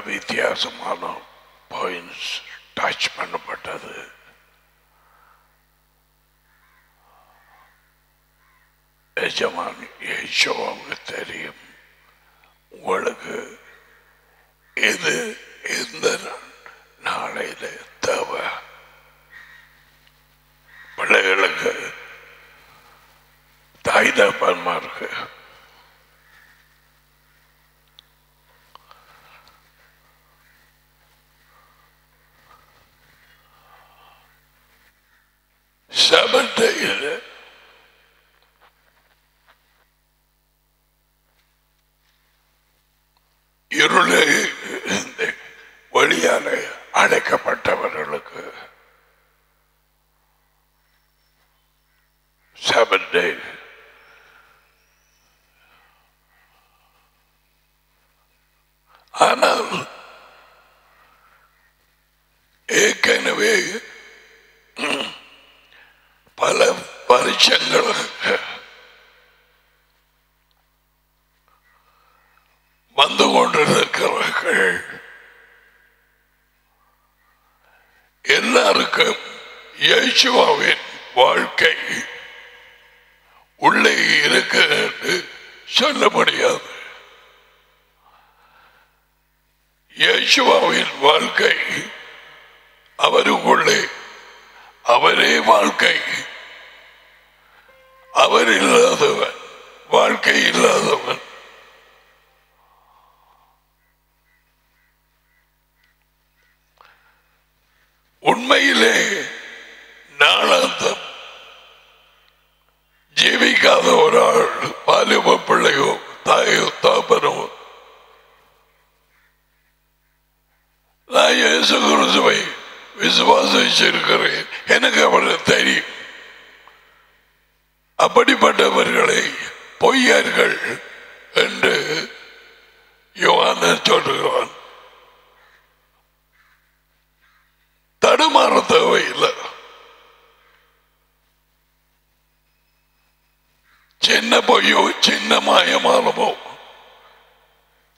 பல ಬಂದ ಇದೆ உண்மையிலே நாளாந்தம் ஜீவிக்காத ஒரு ஆள் பாலிப பிள்ளையோ தாயோ தாப்பனோ நான் இயேசு கிறிஸ்துவை விசுவாசிச்சிருக்கிறேன் எனக்கு அவரை தெரியும் அப்படிப்பட்டவர்களை பொய்யர்கள் என்று யோவானன் சொல்லுகிறான் தடுமாற தேவையில்லை சின்ன பொய்யோ சின்ன மாயமானமோ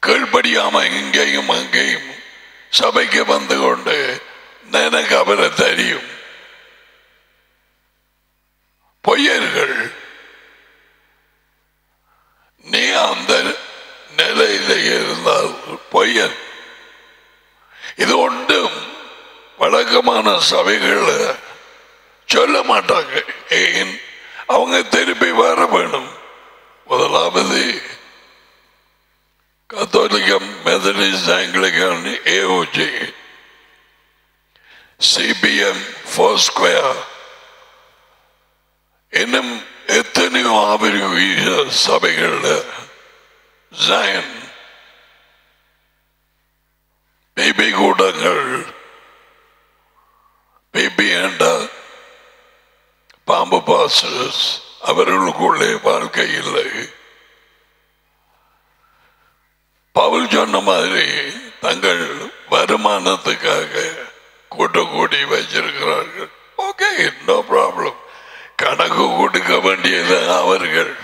கீழ்படியாம இங்கேயும் அங்கேயும் சபைக்கு வந்து கொண்டு எனக்கு அவரை தெரியும் பொய்யர்கள் நீ அந்த நிலையில இருந்தால் பொய்யன் இது ஒன்றும் வழக்கமான சபைகள்ல சொல்ல மாட்டாங்க ஏன் அவங்க திருப்பி வர வேணும் முதலாவது கத்தோலிக்கம் Methodist Anglican AOG CPM four square இன்னும் எத்தனையோ ஆபிரிக சபைகள்ல ஜயன் பேபி கூட்டங்கள் uh, பாம்பு பாசஸ் அவர்களுக்குள்ளே வாழ்க்கை இல்லை. பவுல் சொன்ன மாதிரி தங்கள் வருமானத்துக்காக கூட்ட கூட்டி வச்சிருக்கிறார்கள். ஓகே நோ ப்ராப்ளம் கணக்கு கொடுக்க வேண்டியது அவர்கள்.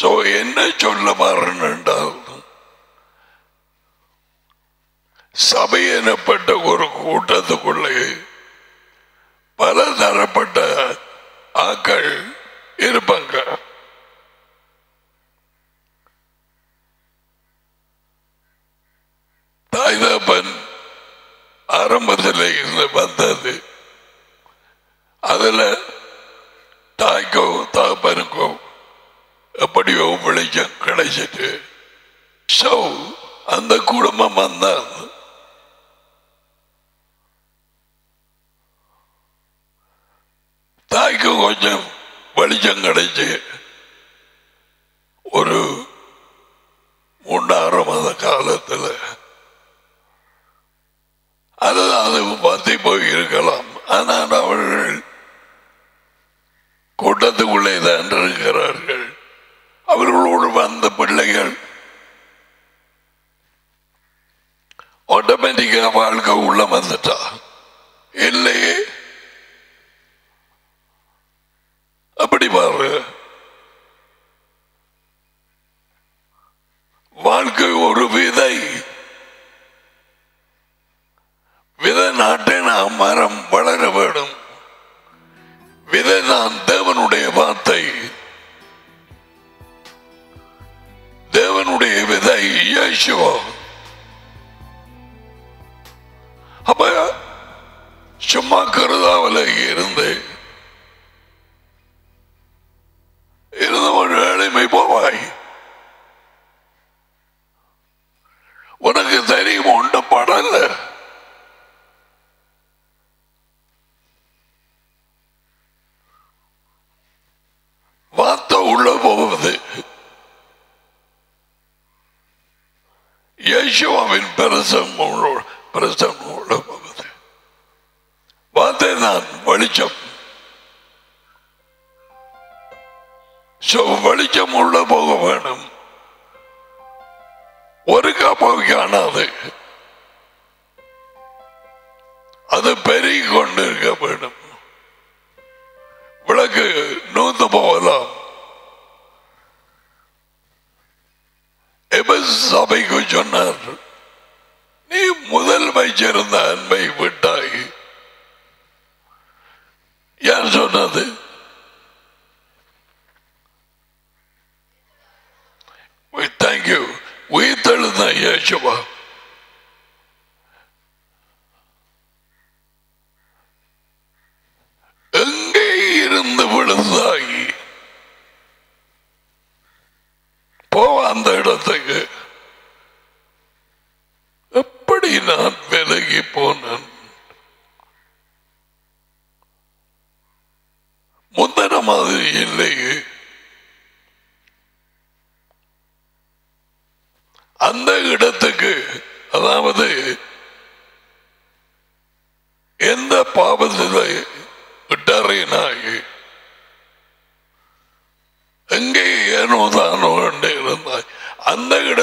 சோ என்ன சொல்ல பாருன்னு என்றால் சபை எனப்பட்ட ஒரு கூட்டத்துக்குள்ளே பல தரப்பட்ட ஆக்கள் இருப்பாங்க. தாய்தாப்பன் ஆரம்பத்தில் இருந்து வந்தது. அதுல தாய்க்கோ தாப்பனுக்கோ எப்படியோ விளைச்சம் கிடைச்சிட்டு சோ அந்த குடும்பம் வந்தால் தாய்க்கு கொஞ்சம் வெளிச்சம் கிடைச்சு ஒரு மூன்றாறு மாத காலத்துல அது அது பத்தி போய் இருக்கலாம். ஆனால் அவர்கள் கூட்டத்துக்குள்ளே தான் இருக்கிறார்கள் அவர்களோடு வந்த பிள்ளைகள் ஆட்டோமேட்டிக்காக வாழ்க்கை உள்ள வந்துட்டா. இல்லையே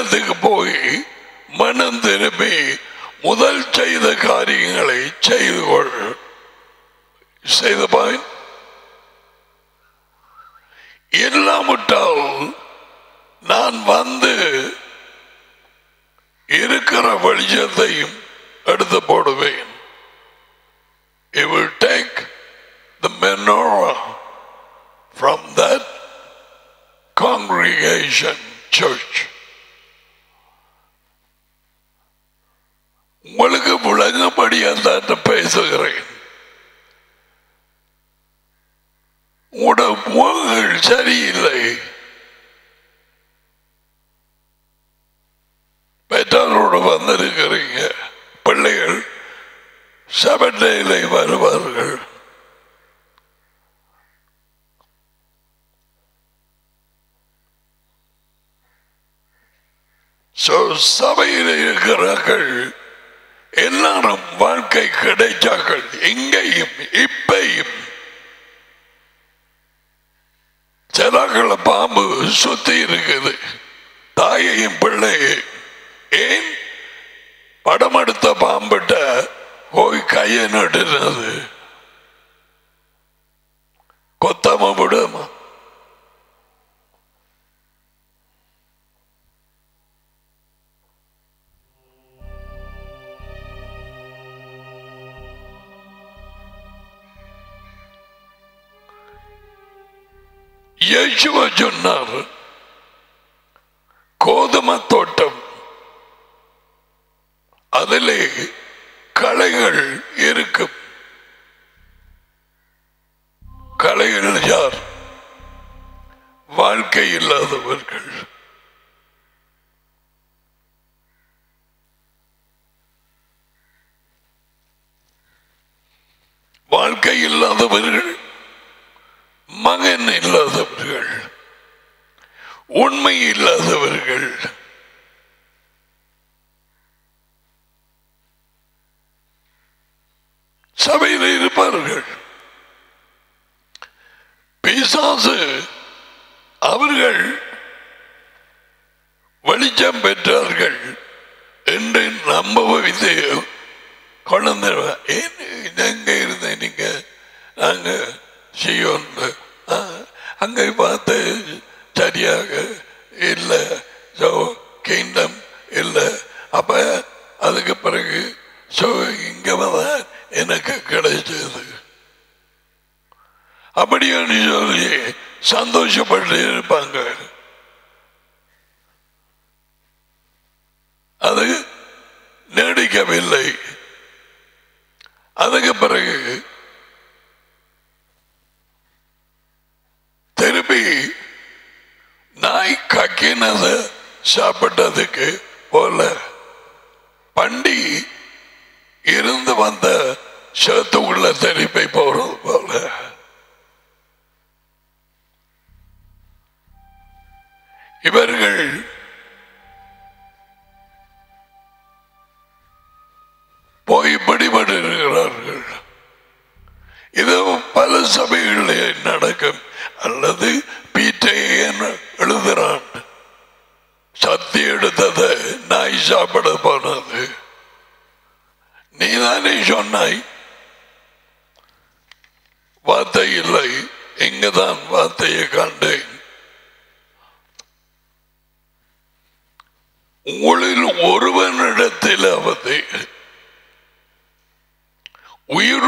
இடத்துக்கு போய் மனம் திரும்பி முதல் செய்த காரியங்களை செய்து கொள். செய்த பாய் இல்லாவிட்டால் நான் வந்து இருக்கிற வெளிச்சத்தையும் எடுத்து போடுவேன். It will take the menorah from that congregation church. உங்களுக்கு விளங்கும்படி அந்த பேசுகிறேன். உட முகங்கள் சரியில்லை. பெற்றோரோடு வந்திருக்கிறீங்க. பிள்ளைகள் சபட்டையிலே வருவார்கள். சபையில் இருக்கிறார்கள். எல்லாரும் வாழ்க்கை கிடைச்சார்கள். இங்கேயும் இப்பையும். சிலாக்கள பாம்பு சுத்தி இருக்குது. தாயையும் பிள்ளையும் ஏன்? படம் எடுத்த பாம்பிட்ட போய் கையை நடுனது கொத்தாம விடுமா. இயேசுவ சொன்னார் கோதுமை தோட்டம் அதிலே களைகள் இருக்கும் களைகள் யார் வாழ்க்கை இல்லாதவர்கள் வாழ்க்கை இல்லாதவர்கள் மகன் இல்லாதவர்கள் உண்மை இல்லாதவர்கள் சபையில் இருப்பார்கள். பிசாசு அவர்கள் வெளிச்சம் பெற்றார்கள் என்று நம்ப வைத்து கொண்டு ஏன் எங்க இருந்தேன் நீங்க? நாங்கள் செய்யோன்னு அங்கே பார்த்து சரியாக இல்லை. ஸோ கிங்டம் இல்லை. அப்போ அதுக்கு பிறகு ஸோ இங்கே தான் எனக்கு கிடைச்சது. அப்படியே சொல்லி சந்தோஷப்பட்டு இருப்பாங்க. அது நீடிக்கவில்லை. அதுக்கு பிறகு திருப்பி நாய் கக்கினத சாப்பிட்டதுக்கு போல. பண்டி இருந்து வந்த சேத்துக்குள்ள திருப்பி போறது போல. இவர்கள் போய் வழிபடுகிறார்கள் இது பல சபைகளில் நடக்கும். அல்லது பீட்டையன்னு எழுதுறான். சத்தி எடுத்தது நாய் சாப்பிட போனது. நீ தானே சொன்னாய்? வார்த்தை இல்லை இங்குதான் வார்த்தையை கண்டேன். உங்களில் ஒருவனிடத்திலாவது உயிர்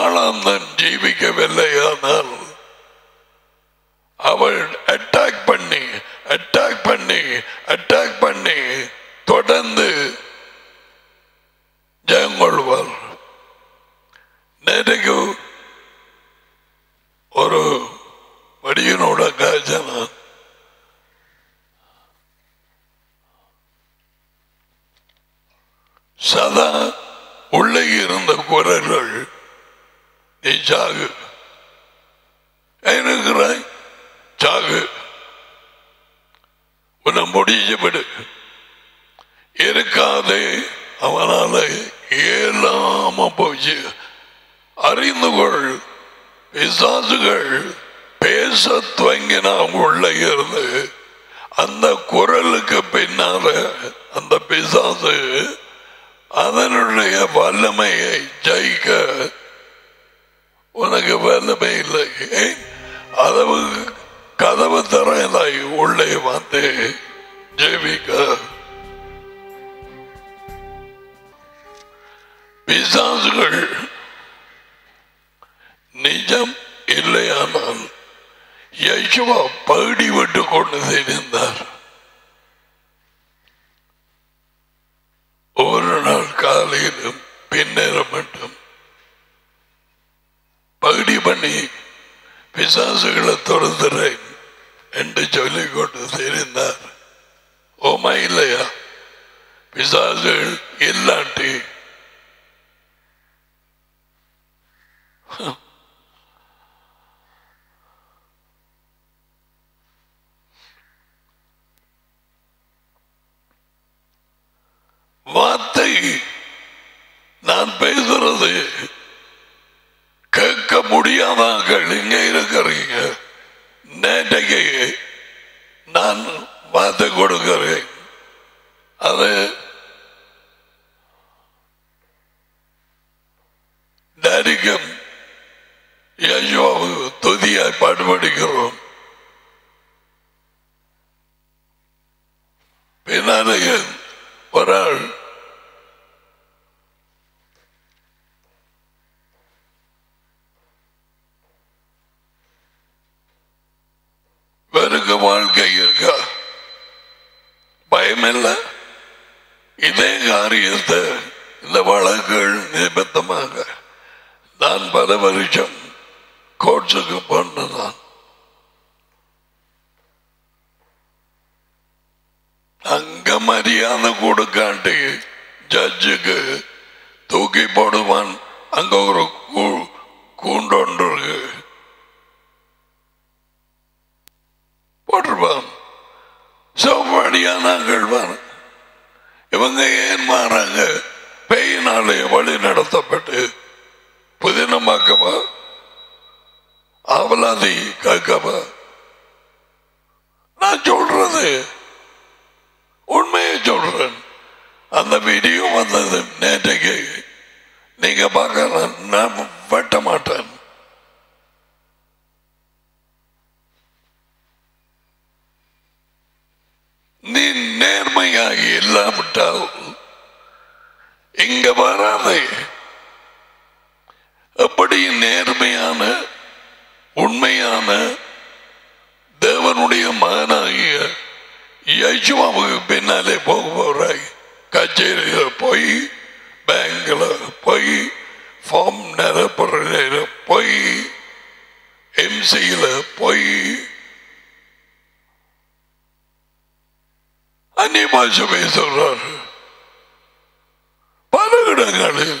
காலம் நான் ஜீவிக்கவில்லை ஆனால் அவள் அட்டாக் பண்ணி அட்டாக் பண்ணி attack malzemeyi sorar. Bana göre kardeşim.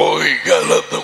போய் கலந்து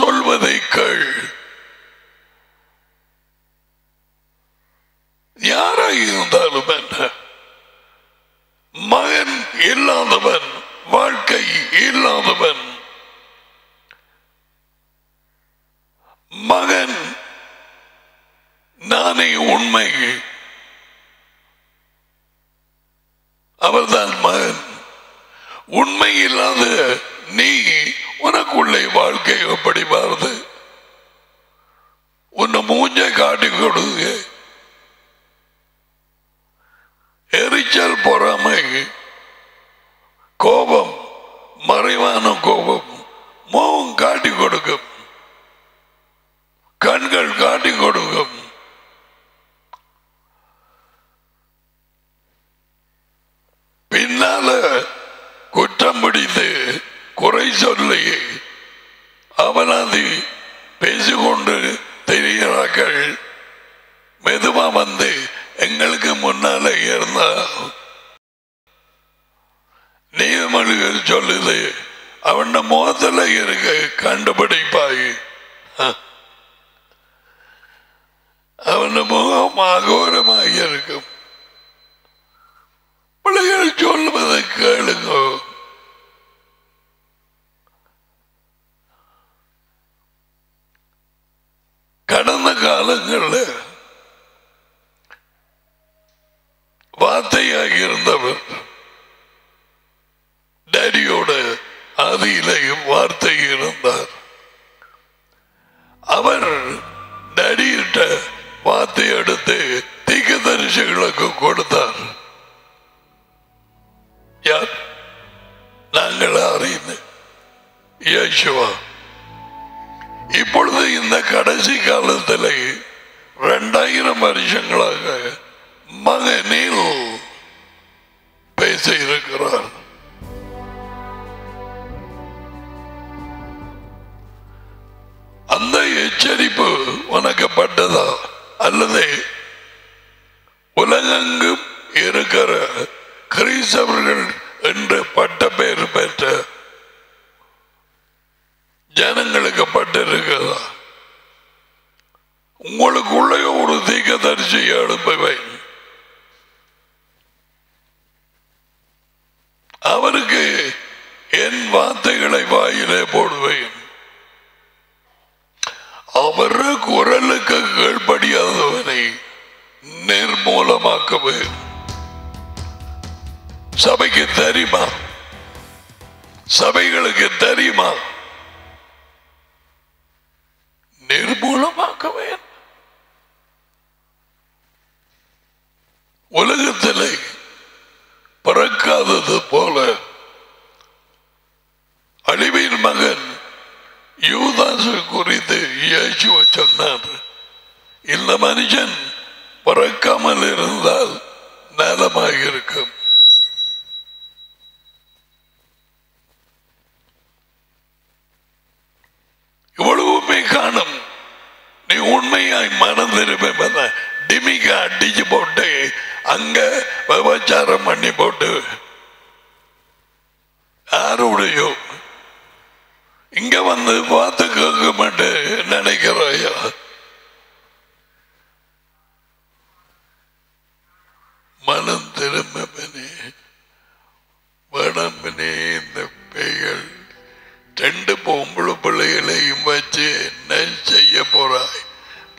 சொல்வதை கேள்.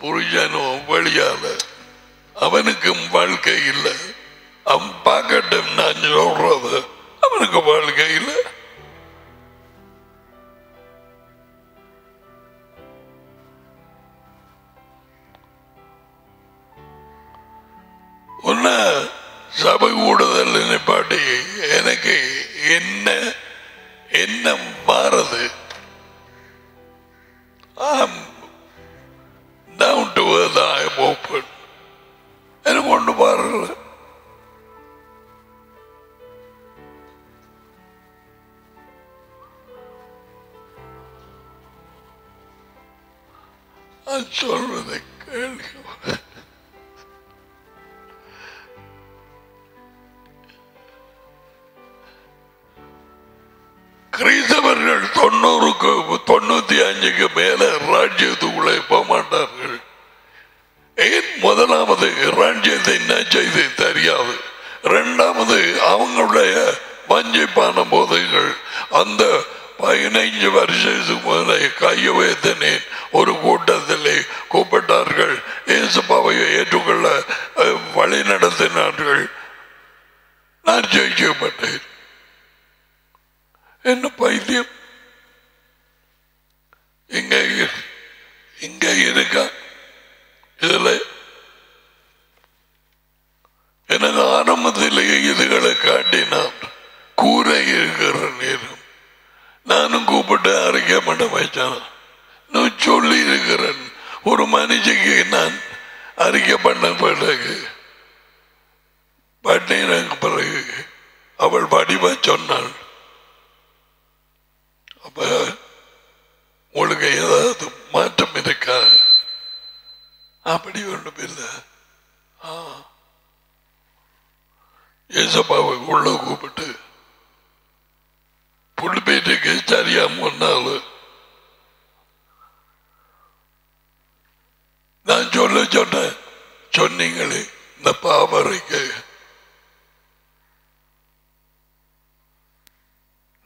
புரிஞ்சனும் வழியால அவனுக்கும் வாழ்க்கை இல்லை. அவன் பார்க்கட்டும் நான் சொல்றது. அவனுக்கு வாழ்க்கை இல்லை. ஒன்ன சபை கூடுதல் நிப்பாட்டி எனக்கு என்ன என்ன மாறுது?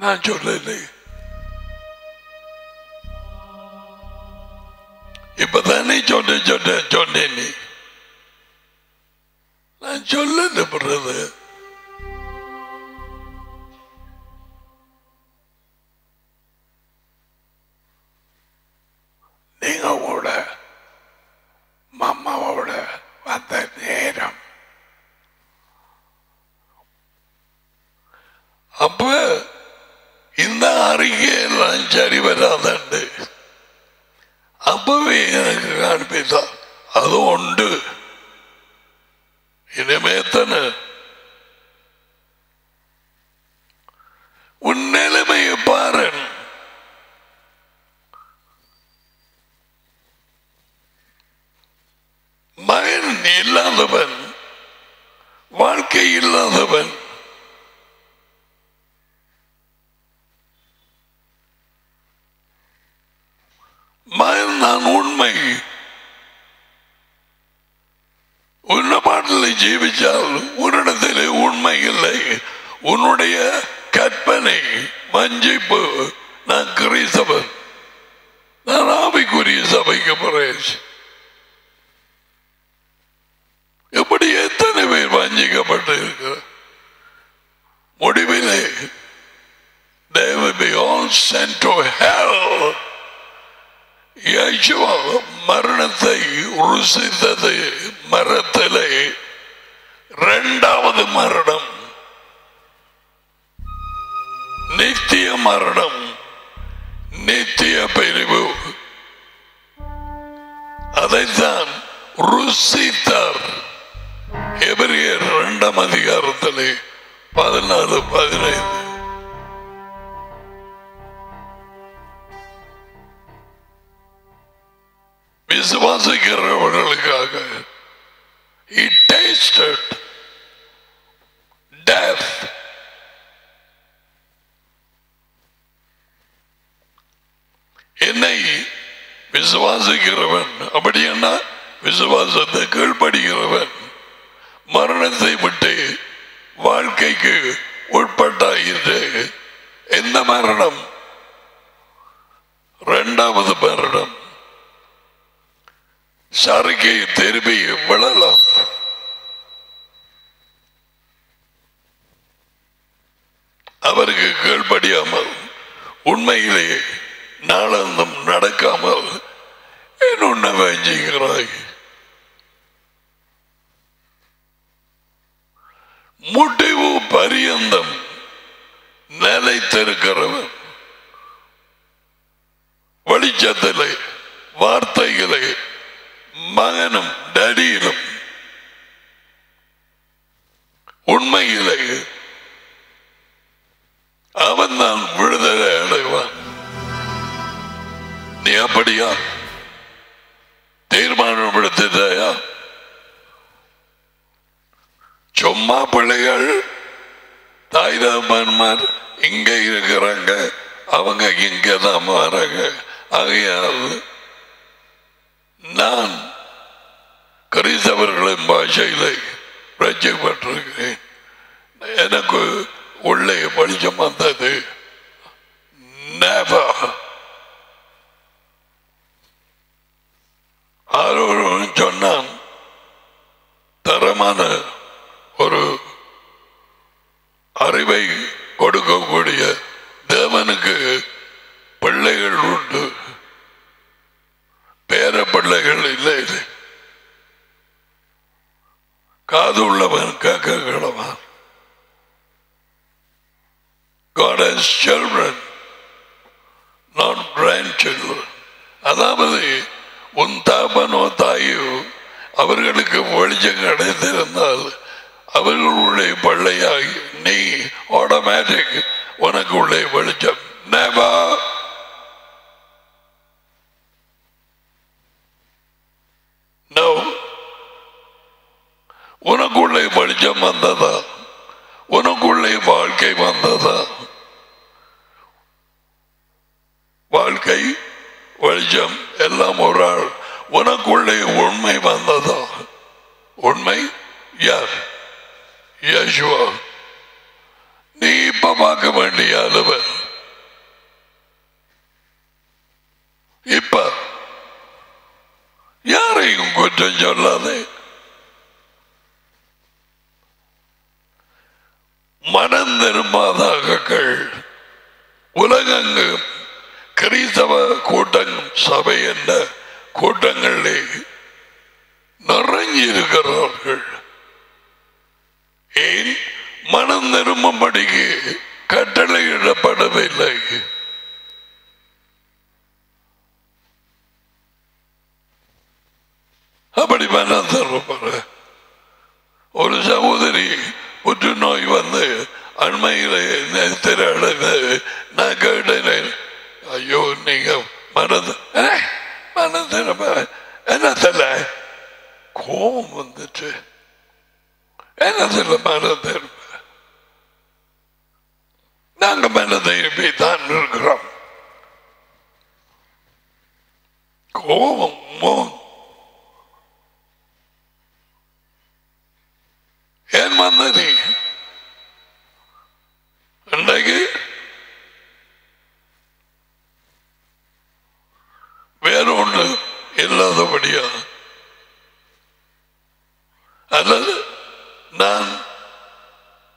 Angelini. மரணத்தை ருசித்தது மரத்திலே. இரண்டாவது மரணம். நித்திய மரணம். நித்திய பிரிவு. அதைத்தான் ருசித்தார் எபிரியர் இரண்டாம் அதிகாரத்திலே பதினாலு பதினைந்து. விசுவாசிக்கிறவர்களுக்காக. He tasted என்னை விசுவாசிக்கிறவன் அப்படி என்ன? விசுவாசத்தை கீழ்படுகிறவன் மரணத்தை விட்டு வாழ்க்கைக்கு உட்பட்டாயிற்று. எந்த மரணம்? இரண்டாவது மரணம். சருகை திரும்பி விழலாம். அவருக்கு கேள்படியாமல் உண்மையிலேயே நாளந்தும் நடக்காமல் என்ன வஞ்சிக்கிறாய்? முடிவு பரியந்தம் நிலைத்திருக்கிறவன் வெளிச்சத்திலே வார்த்தைகளை மகனும் டடியிலும். உண்மையிலே அவன் தான் விடுதலை அடைவான். நீ அப்படியா? தீர்மானம் எடுத்துட்டாயா சும்மா பிள்ளைகள் தாய் தகப்பன்மார் இங்க இருக்கிறாங்க. அவங்க இங்க தான் வராங்க. ஆகையாவது நான் கிறிஸ்தவர்களின் பாஷையில் ரசிக்கப்பட்டிருக்கிறேன் எனக்கு உள்ளே வெளிச்சம் வந்தது. ஆரோரும் சொன்னான் தரமான ஒரு அறிவை கொடுக்கக்கூடிய தேவனுக்கு பிள்ளைகள் உண்டு பேர பிள்ளைகள் இல்லை அது உள்ளவன் கேட்க கிடவான் God has children, not grandchildren. அதாவது உன் தாப்பனோ தாயோ அவர்களுக்கு வெளிச்சம் கிடை அவர்களுடைய பிள்ளையாய் நீ ஆட்டோமேட்டிக் உனக்கு உள்ளே வெளிச்சம் never no உனக்குள்ளே வெளிச்சம் வந்ததா உனக்குள்ளே வாழ்க்கை வந்ததா வாழ்க்கை வெளிச்சம் எல்லாம் ஒரு ஆள் உனக்குள்ளே உண்மை வந்ததா உண்மை யார் யேசுவா நீ இப்ப பார்க்க வேண்டிய அளவர் இப்ப யாரையும் குற்றம் சொல்லாதே மனம் திரும்பாதாக்கள் உலகங்கு கிறிஸ்தவ கூட்டம் சபை என்ற கூட்டங்களிலே நிறைஞ்சிருக்கிறார்கள் ஏன் மனம் திரும்பும்படிக்கு கட்டளையிடப்படவில்லை அப்படி மனம் ஒரு சகோதரி புற்றுநோய் வந்து அண்மையில் திரையடைந்து நான் கேட்டேன் ஐயோ நீங்க மனது என்ன என்னத்தில் கோபம் வந்துச்சு. என்னத்தில் மனதில் நாங்க மனதை தான் இருக்கிறோம். கோபம் ஏமாந்தாதீங்க இன்றைக்கு வேற ஒன்று இல்லாதபடியா? அல்லது நான்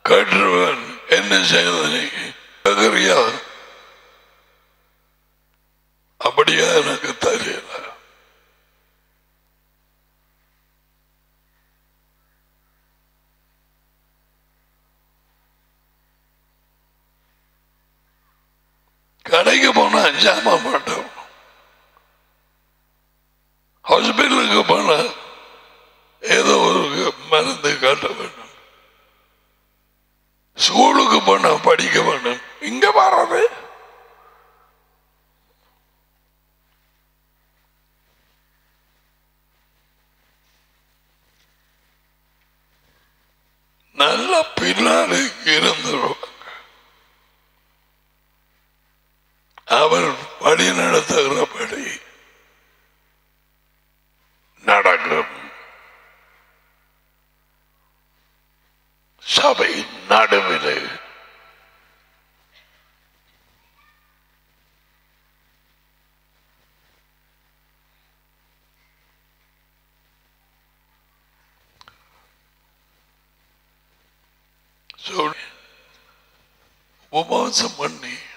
கட்டுருவேன் என்ன செய்வது? 我们要怎么你？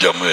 வெளிச்சம்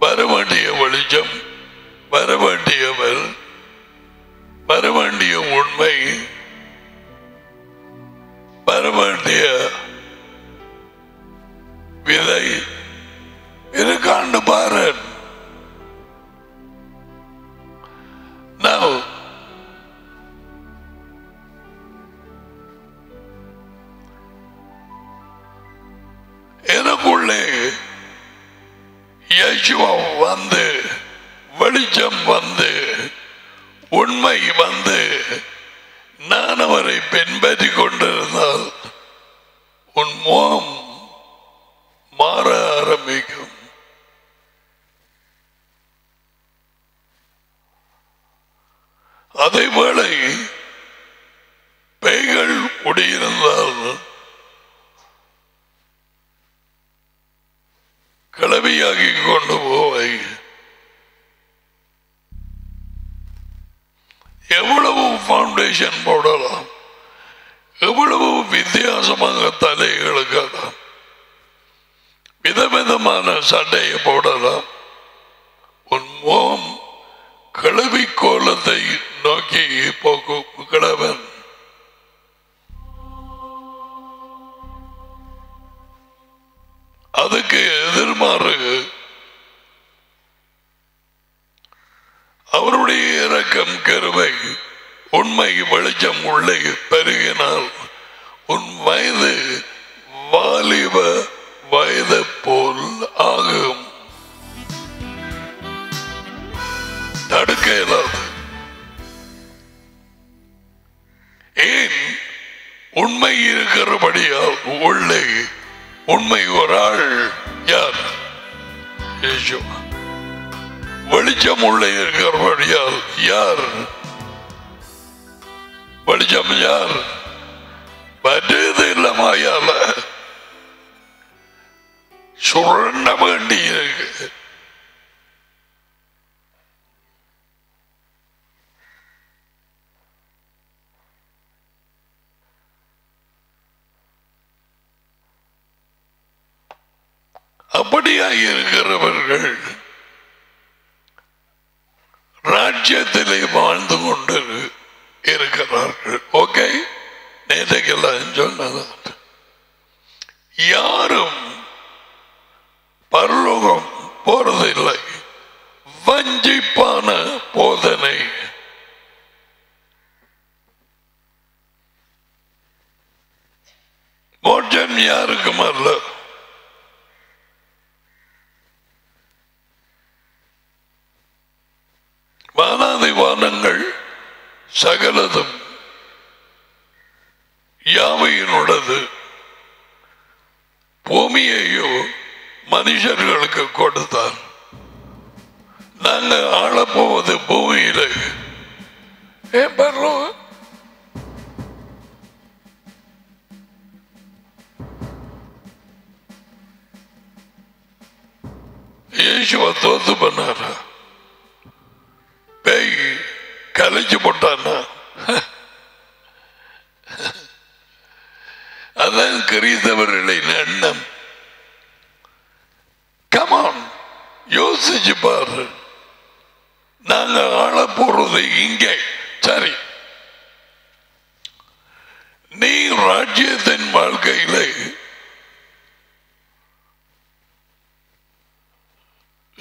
வரவேண்டிய வெளிச்சம் வரவேண்டியவர் வரவேண்டிய உண்மை வரவேண்டிய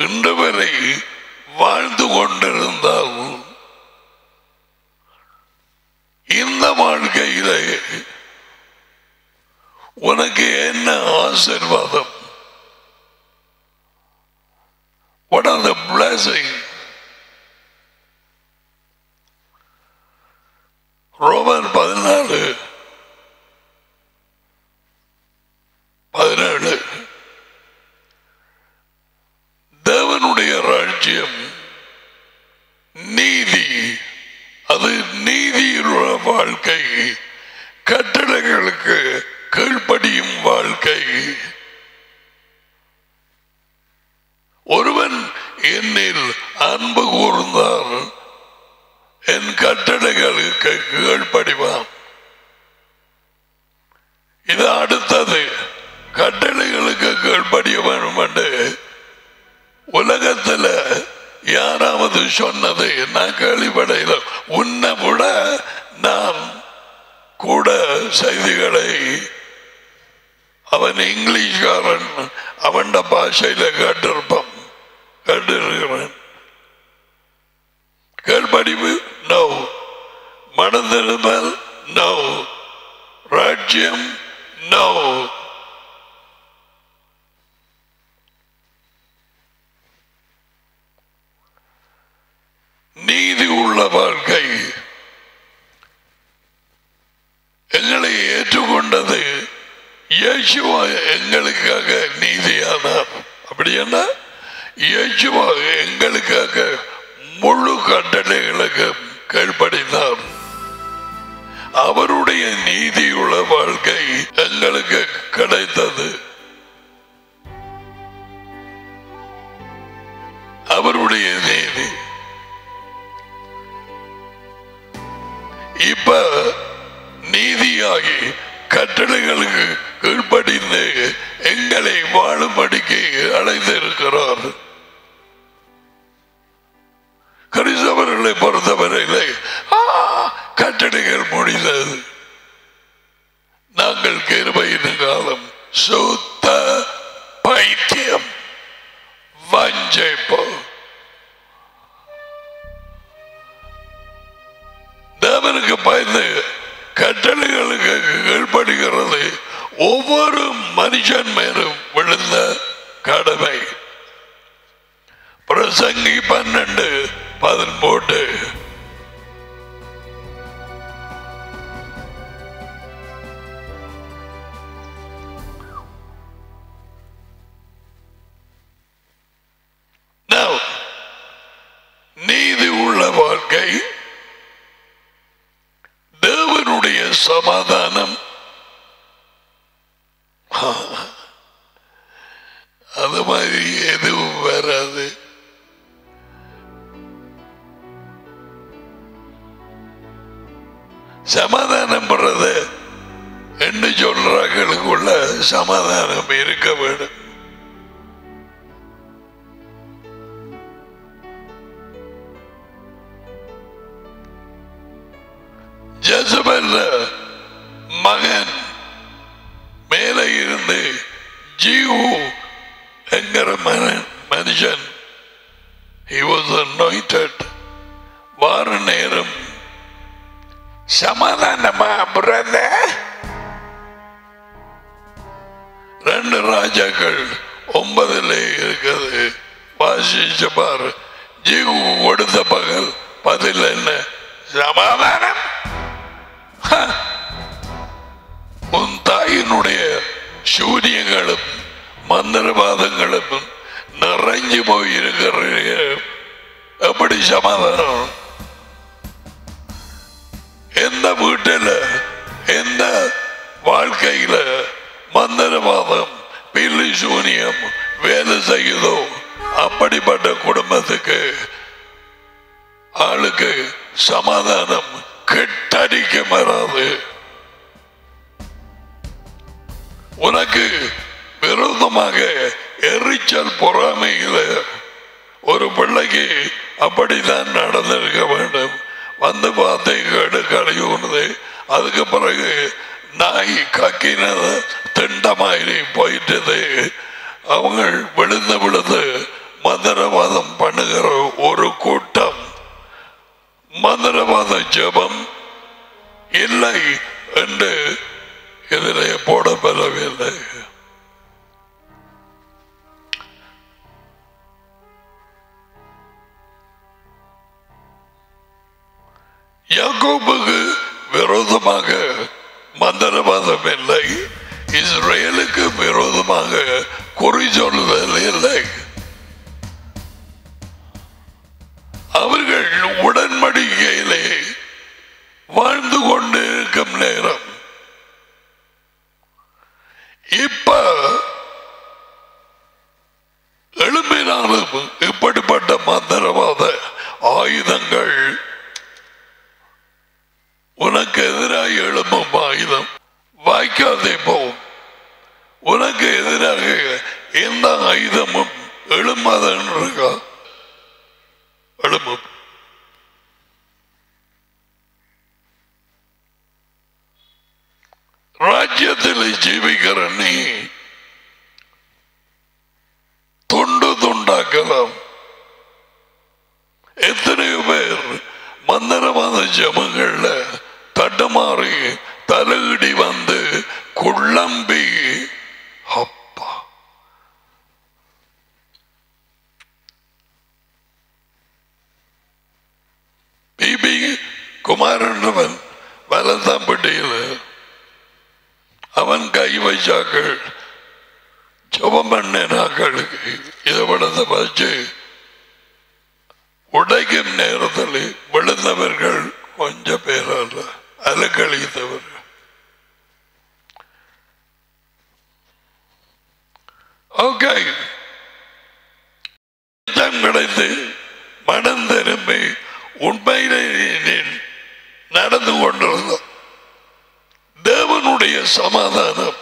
இன்று வரை வாழ்ந்து கொண்டிருந்தால் இந்த வாழ்க்கையில உனக்கு என்ன ஆசிர்வாதம்? What are the blessings ஒன்பதுல இருக்கிறது வாசிச்சு பாரு ஜீவு கொடுத்த பகல் பதில் என்ன? சமாதானம். உன் தாயினுடைய சூரியங்களும் மந்திரவாதங்களும் நிறைஞ்சு போயிருக்கிறீங்க எப்படி சமாதானம்? எந்த வீட்டில் எந்த வாழ்க்கையில் மந்திரவாதம் பில்லி சூனியம் வேலை செய்யுதோ? அப்படிப்பட்ட குடும்பத்துக்கு ஆளுக்கு சமாதானம் கெட்டடிக்க வராது. உனக்கு விரோதமாக எரிச்சல் பொறாமையில் ஒரு பிள்ளைக்கு அப்படித்தான் நடந்திருக்க வேண்டும். வந்து பார்த்தை கேடு கழிவுனது அதுக்கு பிறகு நாய் கக்கினது திண்டமாயிரி போயிட்டது. அவங்க விழுந்து விழுந்து மந்திரவாதம் பண்ணுகிற ஒரு கூட்டம். மந்திரவாத ஜெபம் இல்லை என்று இதிலே போடப்படவில்லை. யாக்கோபுக்கு விரோதமாக மந்திரவாதம் இல்லை. இஸ்ரேலுக்கு விரோதமாக குறி சொல்லுதல் இல்லை. அவர்கள் உடன்படிக்கையிலே வாழ்ந்து கொண்டிருக்கும் நேரம். இப்ப எழும்பினாலும் இப்படிப்பட்ட மந்திரவாத ஆயுதங்கள் உனக்கு எதிராக எழும்பும் ஆயுதம். வாய்க்காதே போகும் உனக்கு எதிராக எந்த ஆயுதமும் எழும்பாதன் இருக்கா எழும்பும். ராஜ்யத்தில் ஜீவிக்கிற நீ தொண்டு தொண்டாக்கலாம். எத்தனையோ பேர் மந்திரவாத ஜமங்கள்ல தட்டுமாறி தலையிடி வந்து குள்ளம்பி அப்பா பிபி குமாரன்றவன் வலந்தாம்பட்டியில் அவன் கை வைச்சாக்கள் ஜபம் பண்ணினாக்களுக்கு இதை விடத்தை வச்சு உடைக்கும் நேரத்தில் விழுந்தவர்கள் கொஞ்ச பேரால் அல்ல ஓகே. கிடைத்து மனம் திரும்பி உண்மையிலே நீ நடந்து கொண்டிருந்தோம். தேவனுடைய சமாதானம்.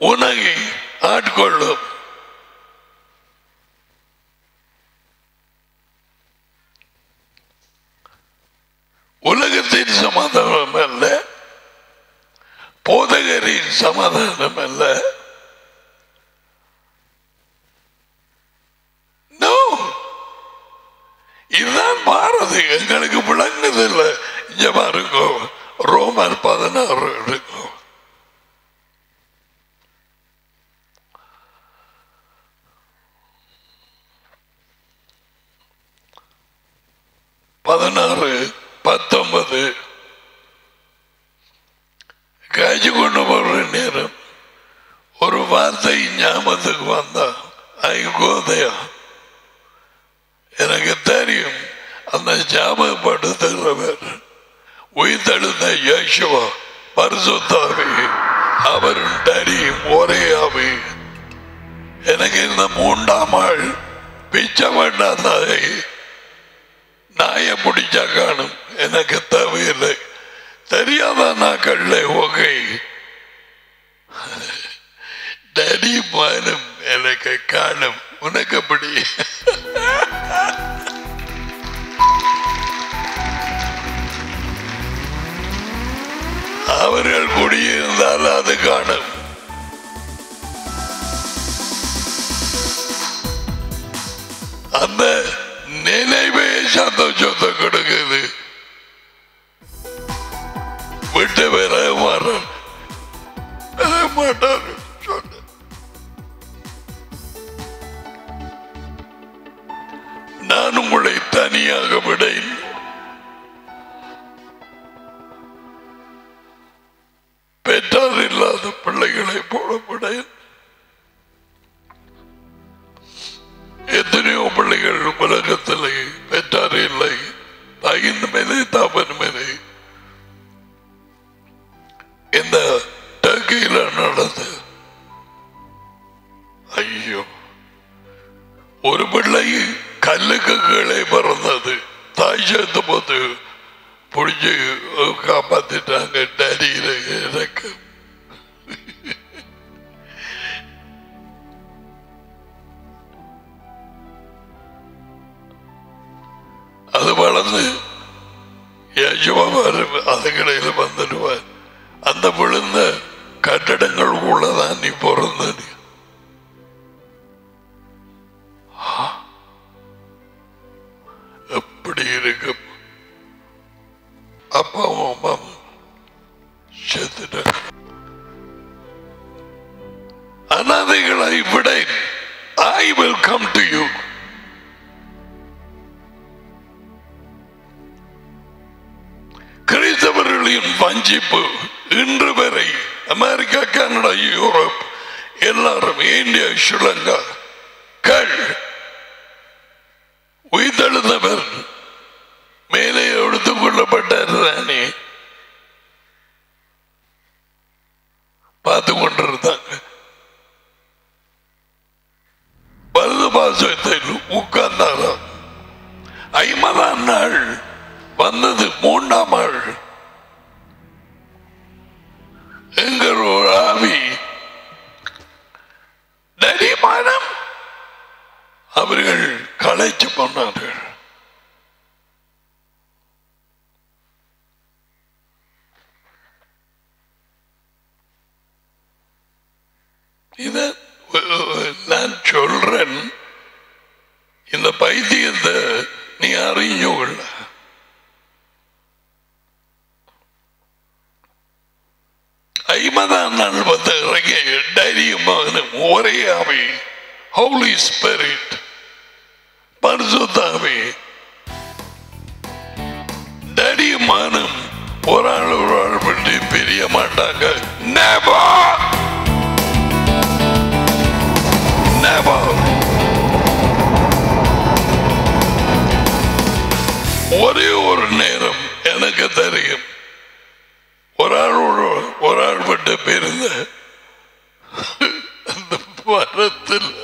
உனகை ஆட்கொள்ளும். உலகத்தின் சமாதானம் அல்ல போதகரின் சமாதானம் அல்ல. கொஞ்சமா இருக்கும் ரோமர் பதினாறு இருக்கும் பதினாறு பத்தொன்பது. காய்ச்சி கொண்டு போடுற நேரம். ஒரு வார்த்தை ஞாபகத்துக்கு வந்தா ஐ கோதையா? எனக்கு தெரியும். அந்த ஞாபகப்படுத்துகிறவர் உயிர்த்தெழுந்த யேசுவா பரிசுத்தாவே அவரும் டரியும் ஒரே ஆவி எனக்கு இந்த மூன்றாம் ஆள் பிச்சை வேண்டாதாய் நாயை பிடிச்சா காணும். எனக்கு தேவையில்லை. தெரியாத நாக்கள்ல ஓகே. டடி மானும் எனக்கு காணும். உனக்கு அப்படி அவர்கள் குடியிருந்தால் அது காணும். அந்த நினைவே சந்தோஷத்தை கொடுக்குது. விட்டு பெற மாறான். மாட்டார் நான் உங்களை தனியாக விடையில் இல்லாத பிள்ளைகளை போலப்பட எத்தனையோ பிள்ளைகள் உலகத்தில் பெற்றார் இல்லை. தகிந்த மேலே தாபன் மேலே. இந்த டர்க்கியில் நடந்து. ஐயோ. ஒரு பிள்ளை கல்லுக்கு கீழே பிறந்தது. தாய் சேர்த்த போது பிடிச்சி காப்பாத்திட்டாங்க. what?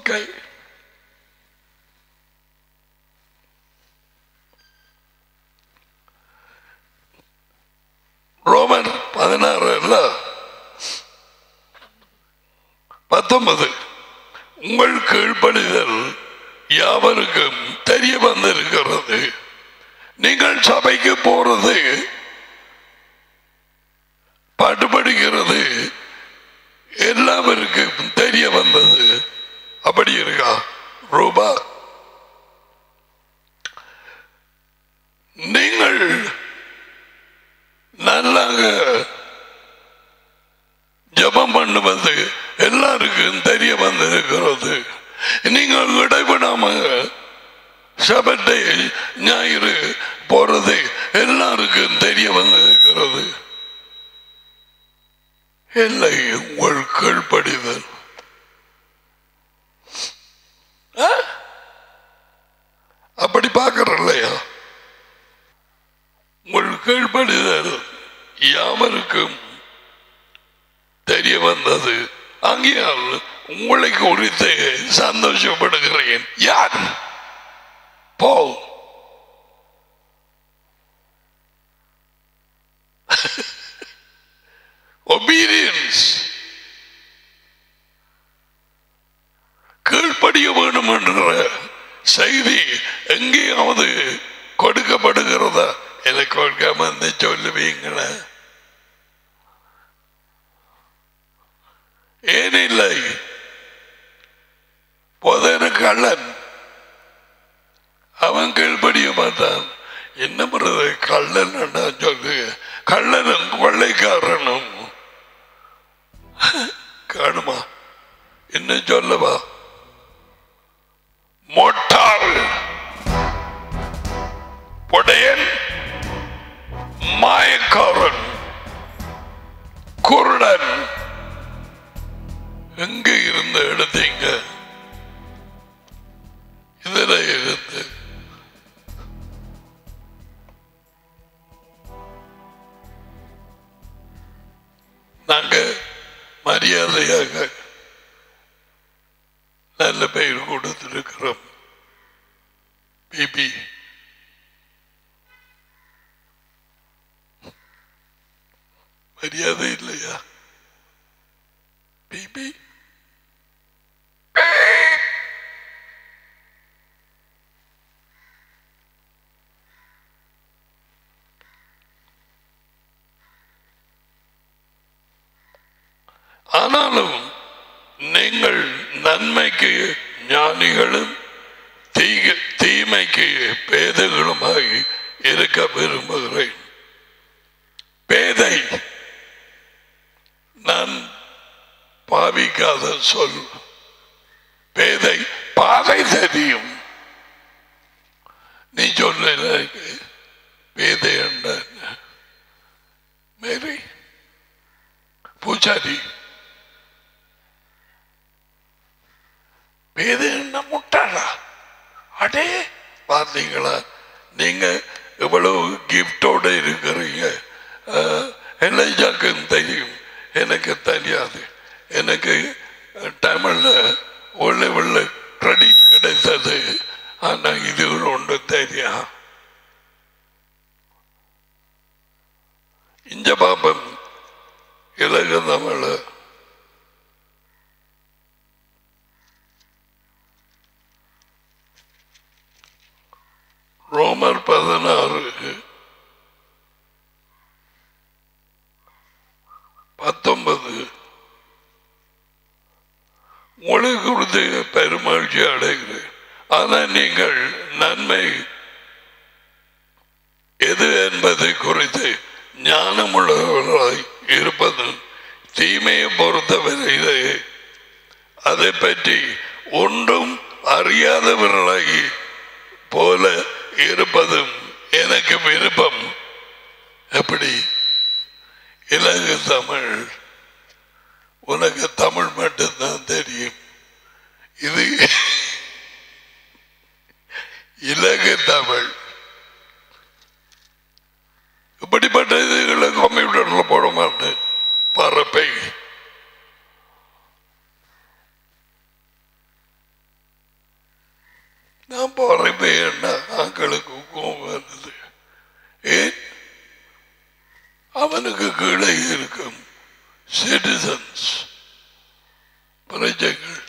ஓகே ரோமர் பதினாறு பத்தொன்பது. மொழி குறித்து பெருமகிழ்ச்சி அடைகிறேன். ஆனால் நீங்கள் நன்மை. எது என்பதை குறித்து ஞானமுள்ளவர்களாய் இருப்பதும் தீமையை பொறுத்தவரையிலே அதை பற்றி ஒன்றும் அறியாதவர்களாகி போல இருப்பதும் எனக்கு விருப்பம். எப்படி? இலங்கு தமிழ். உனக்கு தமிழ் மட்டும்தான் தெரியும். இது இலகு தமிழ். இப்படிப்பட்ட இதுகளை கம்ப்யூட்டர்ல போட மாட்டேன். பறப்பை நான் பறப்பை என்ன ஆக்களுக்கு கோபம் வருது ஏன் அவனுக்கு கீழே இருக்கும் சிட்டிசன்ஸ் பிரஜைகள்.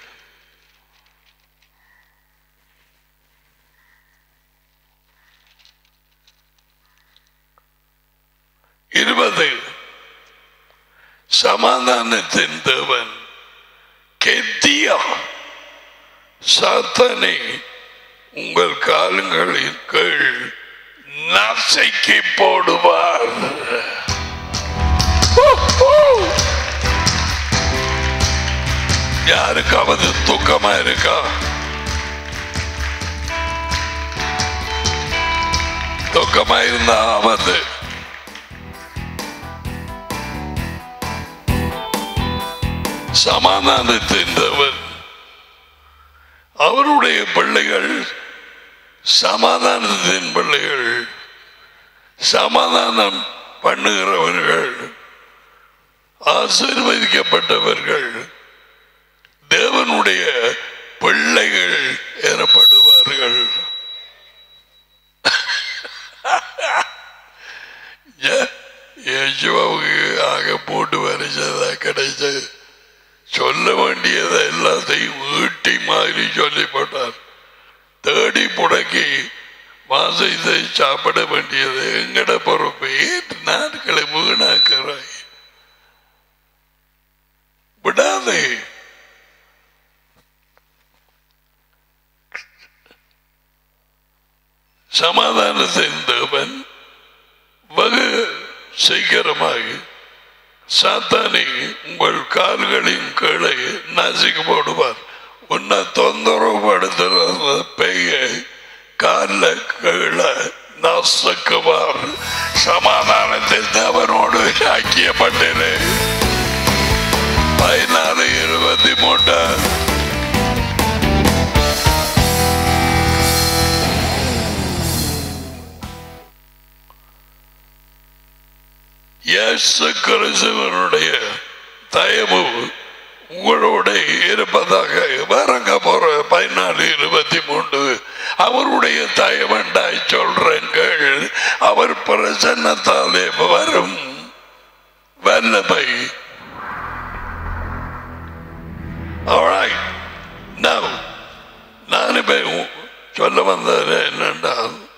இருபது. சமாதானத்தின் தேவன் கெத்தியா. சாத்தனை உங்கள் காலங்களின் கீழ் நசைக்கு போடுவார். யாருக்காவது துக்கமா இருக்கா? துக்கமா இருந்தா ஆபத்து சமாதானத்தின் அவருடைய பிள்ளைகள் சமாதானத்தின் பிள்ளைகள். சமாதானம் பண்ணுகிறவர்கள். ஆசீர்வதிக்கப்பட்டவர்கள். தேவனுடைய பிள்ளைகள் எனப்படுவார்கள். யேசுவாவுக்கு ஆக போட்டு வரைச்சதா கிடைச்சது? சொல்ல வேண்டியதை எல்லாத்தையும் ஈட்டி மாதிரி சொல்லி போட்டார். தேடி புடக்கி வாசத்தை சாப்பிட வேண்டியது எங்கட பொறுப்பு? ஏன் நாட்களை வீணாக்குறாய்? விடாதே. சமாதானத்தின் தேவன். வகு சீக்கிரமாக சாத்தானி உங்கள் கால்களின் கீழே நசுக்கு போடுவார். உன்னை தொந்தரவு படுத்துற பெய்ய காலில் கீழே நசுக்குவார். சமாதானத்தில் அவனோடு ஐக்கியப்பட்டேன் பதினாறு இருபத்தி மூன்று. இயேசு கிறிஸ்துவனுடைய தயவு உங்களோட இருப்பதாக வரங்க போற பதினாலு இருபத்தி மூன்று அவருடைய தயவண்டாய் சொல்றங்கள் அவர் பிரசன்னத்தாலே வரும். வல்லமை. நான் இப்ப சொல்ல வந்தது என்னென்றால்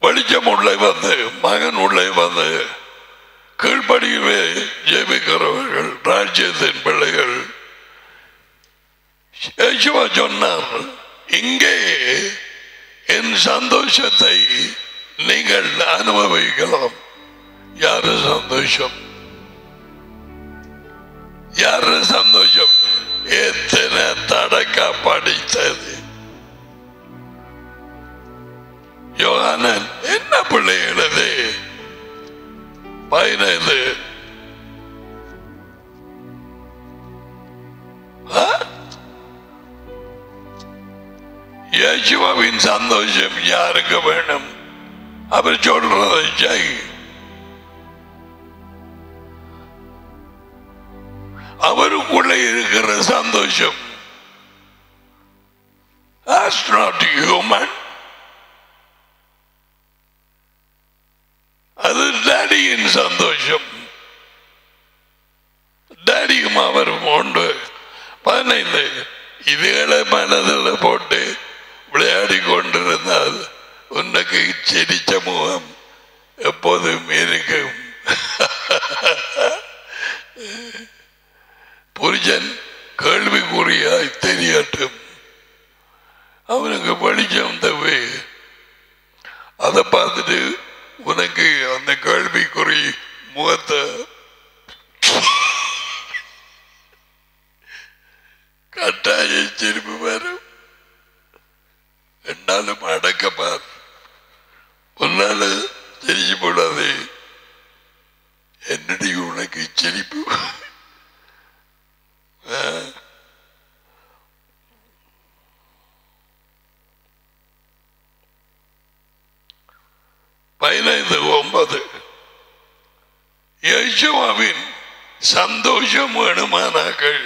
வெளிச்சம் உள்ளே வந்து மகன் உள்ளே வந்து கீழ்ப்படியவே ஜெபிக்கிறவர்கள் ராஜ்யத்தின் பிள்ளைகள். யேசுவா சொன்னார் இங்கே என் சந்தோஷத்தை நீங்கள் அனுபவிக்கலாம். யாரு சந்தோஷம்? யாரு சந்தோஷம்? எத்தனை தடக்கா படித்தது. யோகானன் என்ன பிள்ளைகளது பதினைந்து. ஆ? சந்தோஷம் யாருக்கு வேணும்? அவர் சொல்றதை செய். அவருக்குள்ள இருக்கிற சந்தோஷம். That's not human. அது டேடியின் சந்தோஷம். டேடியும் அவரும் உண்டு. பதினைந்து இதுகளை மனதில் போட்டு விளையாடி கொண்டிருந்தால் உனக்கு செடி சமூகம் எப்போதும் இருக்கும். புரிஜன் கேள்விக்குறியாய் தெரியட்டும். அவனுக்கு வெளிச்சம் தேவை அதை பார்த்துட்டு உனக்கு அந்த கேள்விக்குறி முகத்தை கட்டாய திரும்பி வரும். என்னாலும் அடக்கப்பார் உன்னால தெரிஞ்சு போடாது. என்னடி உனக்கு சிரிப்பு? பதினைந்து ஒன்பது யஜுவாவின் சந்தோஷம் வேணுமானாக்கள்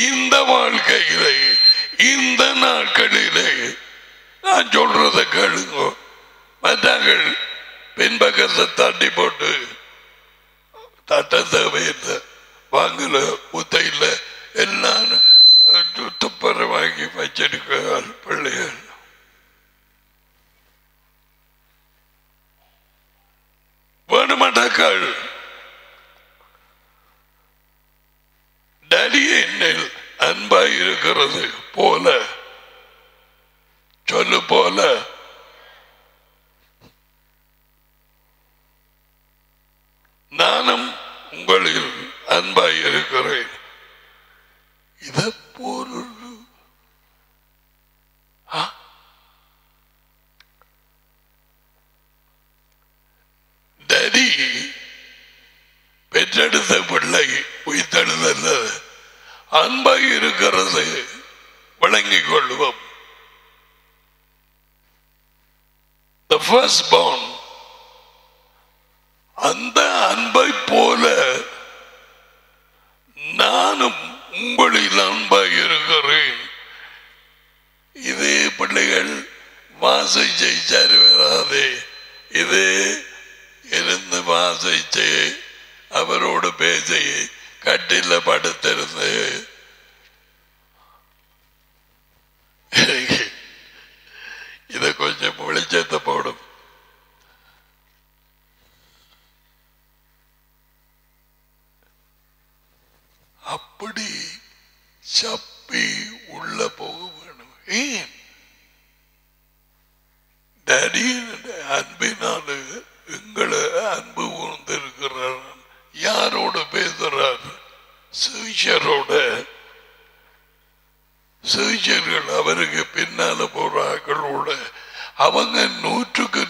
இந்த வாழ்க்கையிலே இந்த நாட்களிலே நான் சொல்றத கேளுங்கோ மற்றார்கள் பின்பக்கத்தை தட்டி போட்டு தட்ட தேவையில்லை வாங்கல ஊத்த எல்லாம் துப்பரை வாங்கி வச்சிருக்கிறார் பிள்ளைகள் வேணுமாட்டாக்கள் டேடி என்னில் அன்பாய் இருக்கிறது போல சொல்லு போல. நானும் உங்களில் அன்பாய் இருக்கிறேன் இத பொருள் ஆ? டேடி பெற்றெடுத்த பிள்ளை உயிர்த்தெழுந்தது அன்பாக இருக்கிறது வழங்கிக் கொள்வோம். The firstborn அந்த அன்பை போல நானும் உங்களில் அன்பாக இருக்கிறேன். இது பிள்ளைகள் வாசை செய்தார் வராதே இது இருந்து வாசிச்சு அவரோடு பேசி கட்டில படுத்திருந்து இத கொஞ்சம் வெளிச்சத்தை போடும். அப்படி சப்பி உள்ள போக வேணும் ஏன் அன்பினால எங்களை அன்பு உணர்ந்திருக்கிறார் யாரோட பேசுறார்? சிகிச்சரோட சிகிச்சர்கள் அவருக்கு பின்னால போறாங்களோட அவங்க நூற்றுக்கு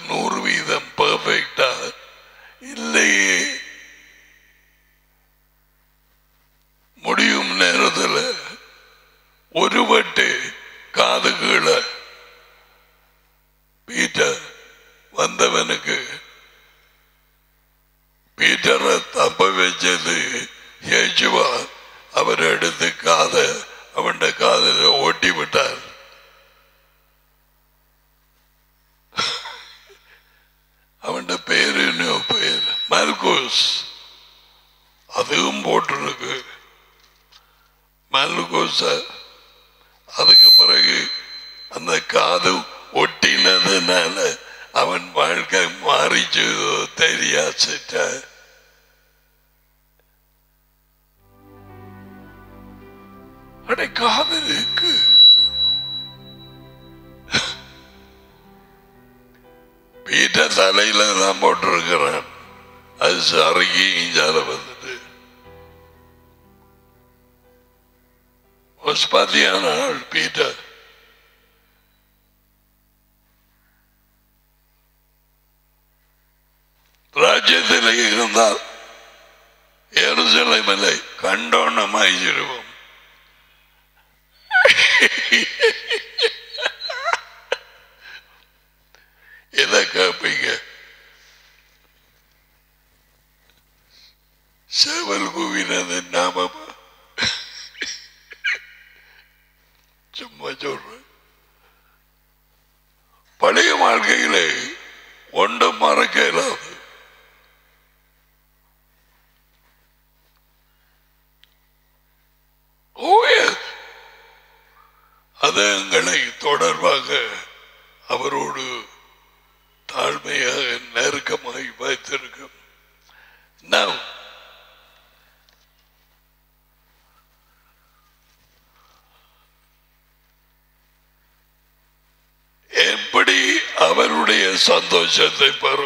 சந்தோஷத்தை பெறுவது என்னுடைய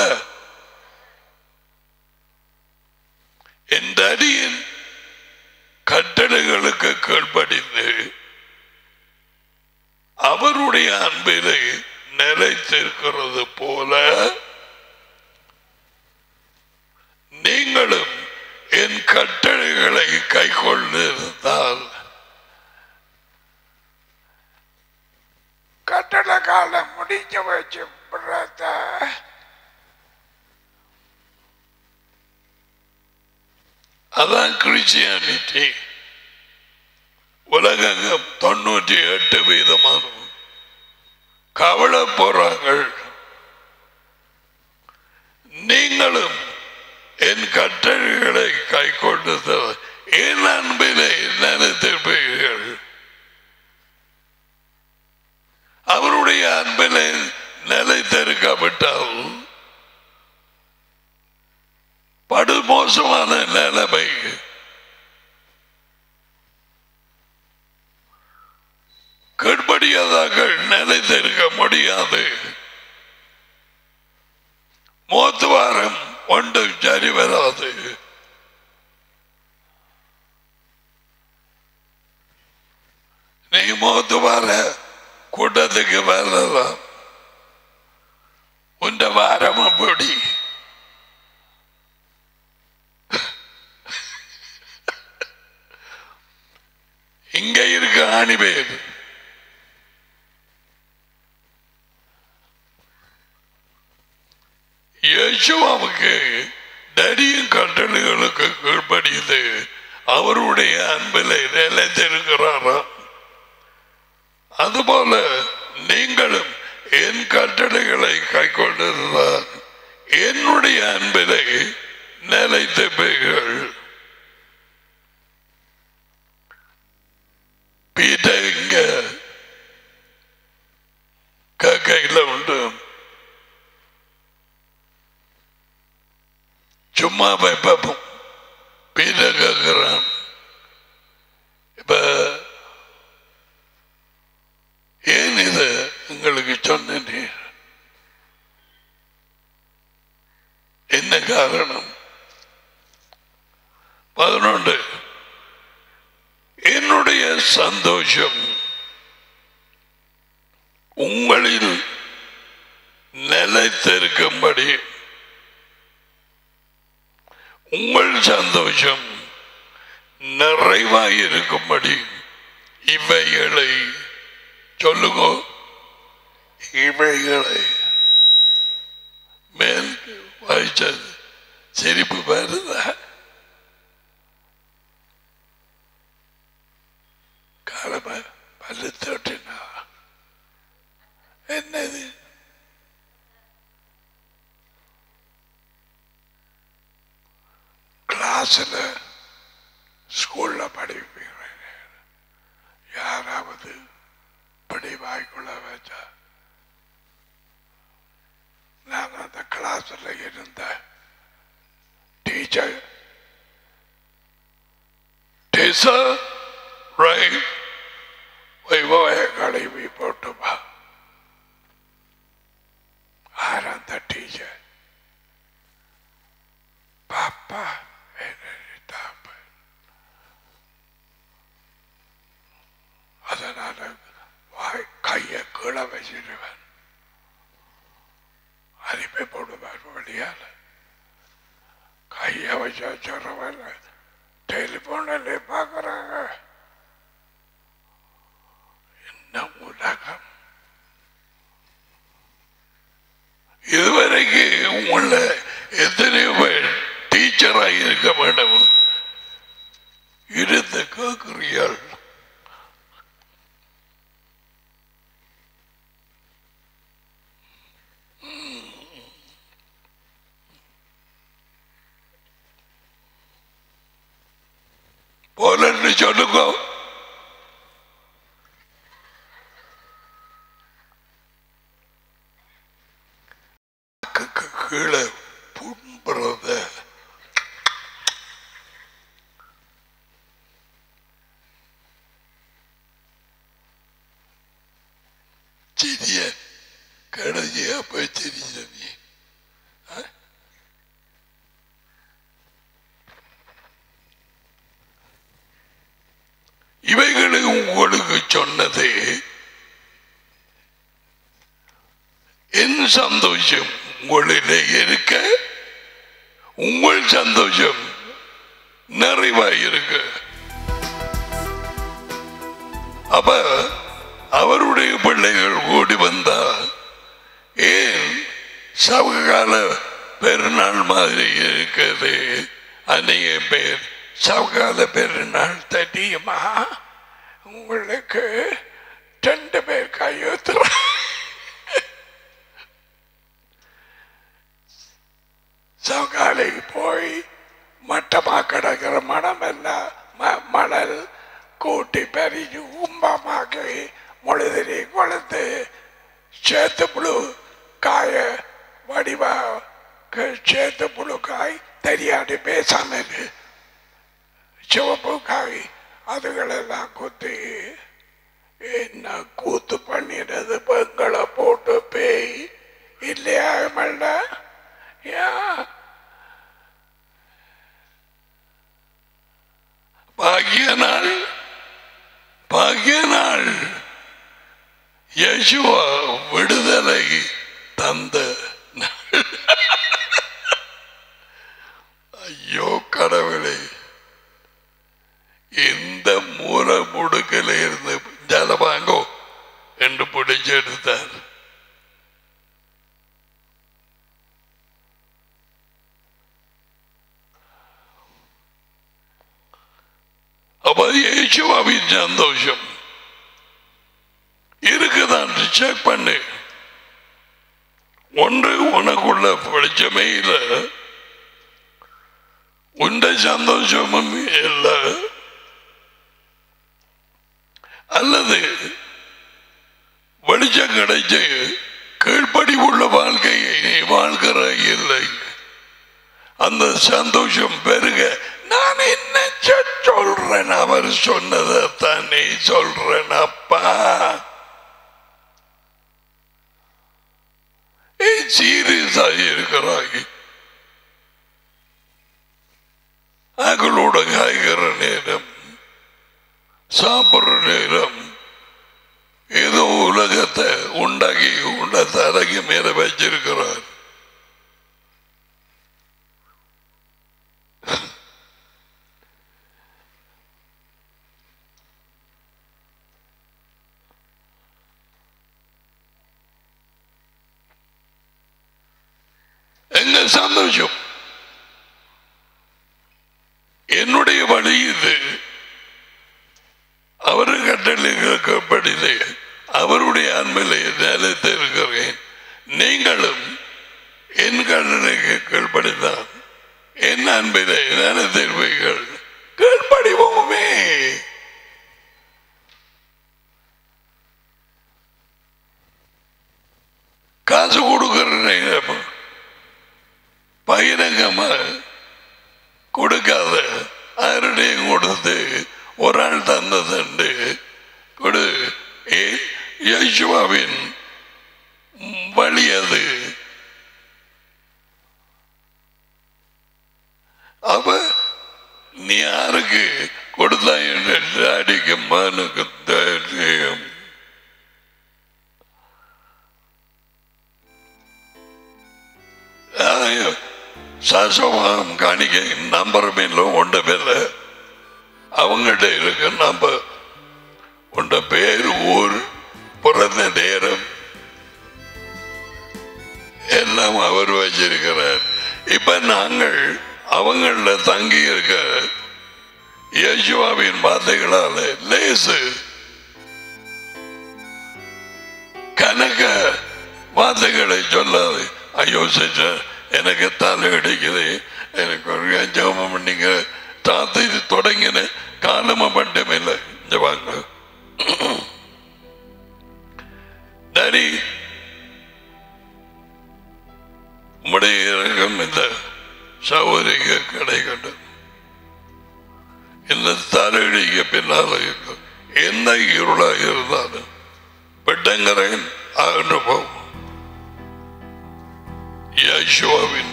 போல njiani. முடியாது கையை வச்சா சொல்றவன் டெலிபோனில் பார்க்குறாங்க என்ன உலகம் இதுவரைக்கு உள்ள எத்தனையோ பேர் டீச்சராக இருக்க வேண்டும் இருந்து கேட்கிறீர்கள் போலன்னு சொல்லுங்க நாக்குக்கு கீழே புண்புறத சிறிய கடைசியா போய் தெரிஞ்ச நீ ஆ? இவைகளை உங்களுக்கு சொன்னது என் சந்தோஷம் உங்களிலே இருக்க உங்கள் சந்தோஷம் நிறைவாயிருக்கு. அப்ப அவருடைய பிள்ளைகள் ஓடி வந்தா ஏன் சவகால பெருநாள் மாதிரி இருக்குது? அநேக பேர் சவகால பெருநாள் தெரியுமா? உங்களுக்கு ரெண்டு பேர் கையெழுத்துற சவகாலை போய் மட்டமாக கிடக்கிற மனம் எல்லாம் ம- மணல் கூட்டி பெருகி உம்பமாக்கி முழுதிரி கொளுத்து சேத்து புழு காய வடிவா சேத்து புழு காய் தெரியாடி பேசாம சிவப்பு காய் அதுகளெல்லாம் குத்தி என்ன கூத்து பண்ணிடுறது பெங்களை போட்டு பேய். இல்லையா மல்ல ஏன்? பாகிய நாள் பாகிய நாள் யசுவா விடுதலை தந்த நாள். ஐயோ கடவுளே இந்த மூல முடுக்கில இருந்து ஜலபாங்கோ என்று பிடிச்செடுத்தார் அப்ப இயேசுவாவின் சந்தோஷம். இருக்குதான் செக் பண்ணு. ஒன்று உனக்குள்ள வெளிச்சமே இல்லை. உண்ட சந்தோஷமும் இல்லை. அல்லது வெளிச்சம் கிடைச்சு கீழ்ப்படி உள்ள வாழ்க்கையை நீ வாழ்கிற இல்லை. அந்த சந்தோஷம் பெருக நான் என்ன சொல்றேன்? அவர் சொன்னதை தானே சொல்றேன் அப்பா. சீரியஸா இருக்கிறாங்க அகளோட காய்கிற நேரம் சாப்பிடுற நேரம் ஏதோ உலகத்தை உண்டாகி உண்டத்தை அடக்கி மேல வச்சிருக்கிறார். സാമ്യം സംഭവിച്ചു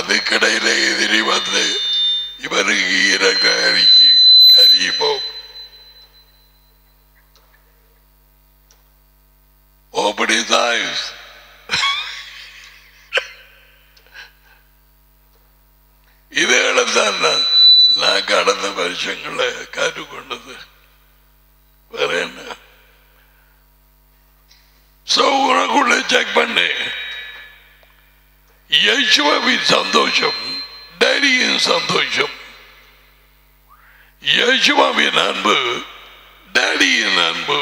அதுக்கிடையில எதிரி வந்து இவருக்கு இறங்க அறிக்கை அறியுமோ அளவில் சந்தோஷம் டேடியின் சந்தோஷம் யஜுமாவின் அன்பு டேடியின் அன்பு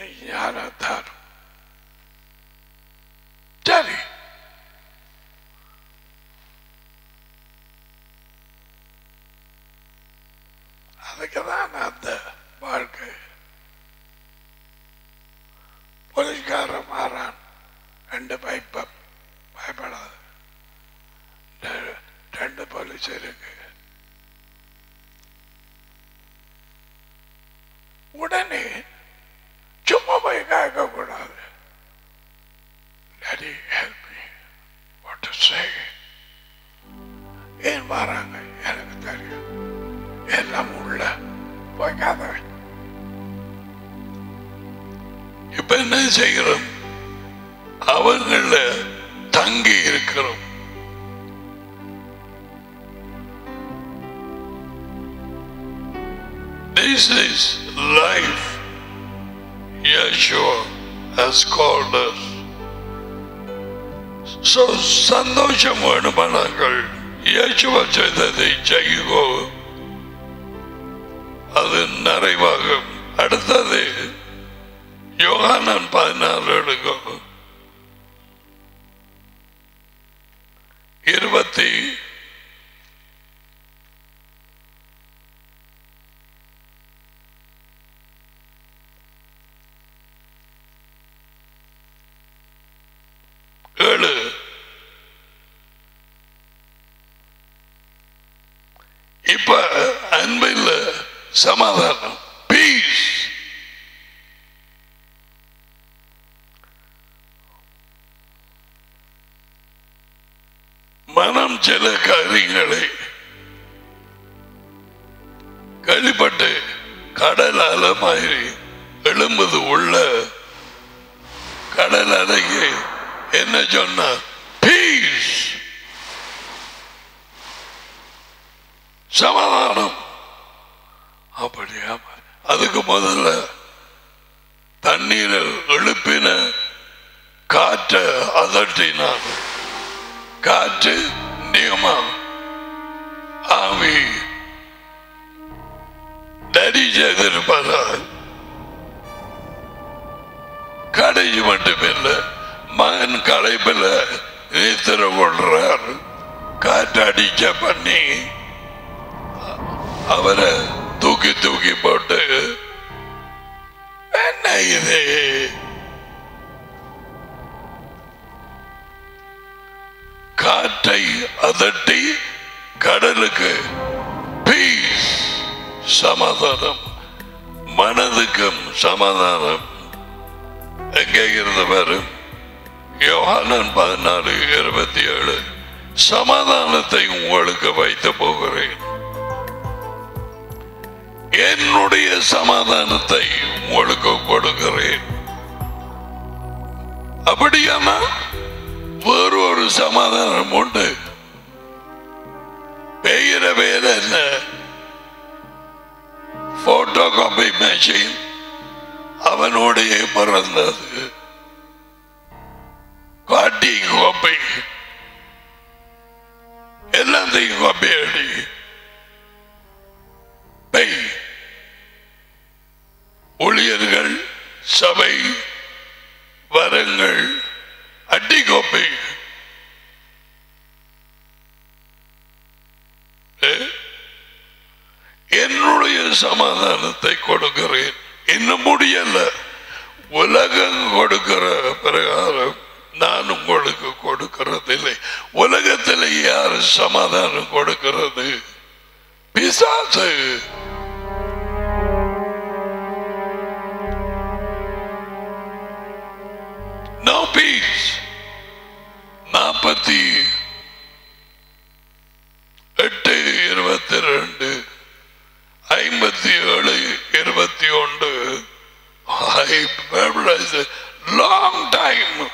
यार धर्म செய்கிறோம் சமாதானம் பீஸ் இன்னும் முடியல. உலகம் கொடுக்கிற பிரகாரம் நான் உங்களுக்கு கொடுக்கறதில்லை. உலகத்தில் யாரு சமாதானம் கொடுக்கிறது? பிசாசு. No peace. நாற்பத்தி எட்டு இருபத்தி ரெண்டு ஐம்பத்தி ஏழு இருபத்தி ஒன்று. லாங் டைம்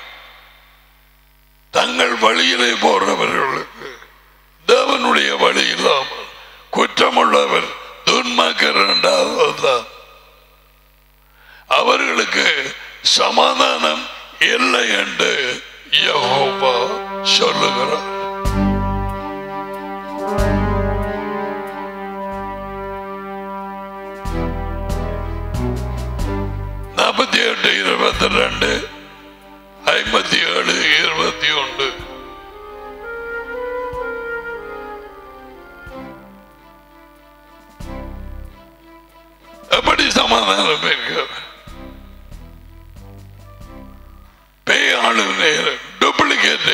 தங்கள் வழியிலே போறவர்களுக்கு தேவனுடைய வழி இல்லாமல் குற்றமுள்ளவர் துன்மாக்கர் இரண்டாவதுதான் அவர்களுக்கு சமாதானம் இல்லை என்று யகோபா சொல்லுகிறார். எட்டு இருபத்தி ரெண்டு ஐம்பத்தி ஏழு இருபத்தி ஒன்று. எப்படி சமாதானம் இருக்கிறது பேயாளு நேரம் டூப்ளிகேட்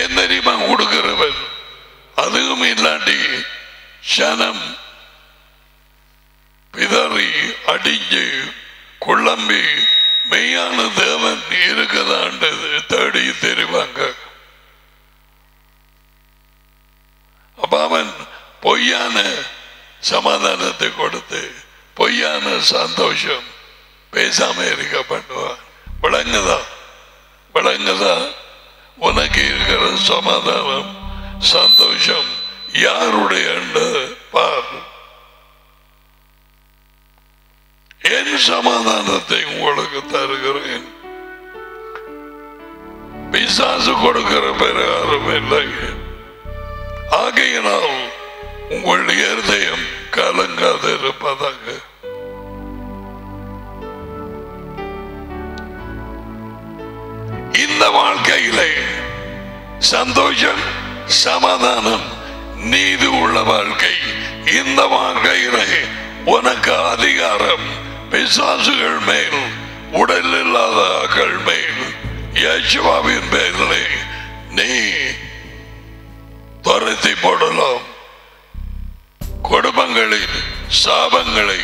ஏன் தெரியுமா? கொடுக்கிறவன் அதுவும் இல்லாட்டி சனம். பிதறி அடிஞ்சு குழம்பி மெய்யான தேவன் இருக்குதான்றது தேடி தெரிவாங்க. அப்ப அவன் பொய்யான சமாதானத்தை கொடுத்து பொய்யான சந்தோஷம் பேசாம இருக்க பண்ணுவான். விளங்குதா? விளங்குதா? உனக்கு இருக்கிற சமாதானம் சந்தோஷம் யாருடைய பார். என் சமாதானத்தை உங்களுக்கு தருகிறேன். பிசாசு கொடுக்கிற பிரகாரம் இல்லை ஆகையினால் உங்களுடைய இருதயம் கலங்காது இருப்பதாக இந்த வாழ்க்கையிலே சந்தோஷம் சமாதானம் நீதி உள்ள வாழ்க்கை. இந்த வாழ்க்கையிலே உனக்கு அதிகாரம் பிசாசுகள் மேல் உடல் இல்லாத ஆக்கள் மேல் யேசுவாவின் பேரிலே நீ துரத்தி போடலாம். குடும்பங்களில் சாபங்களை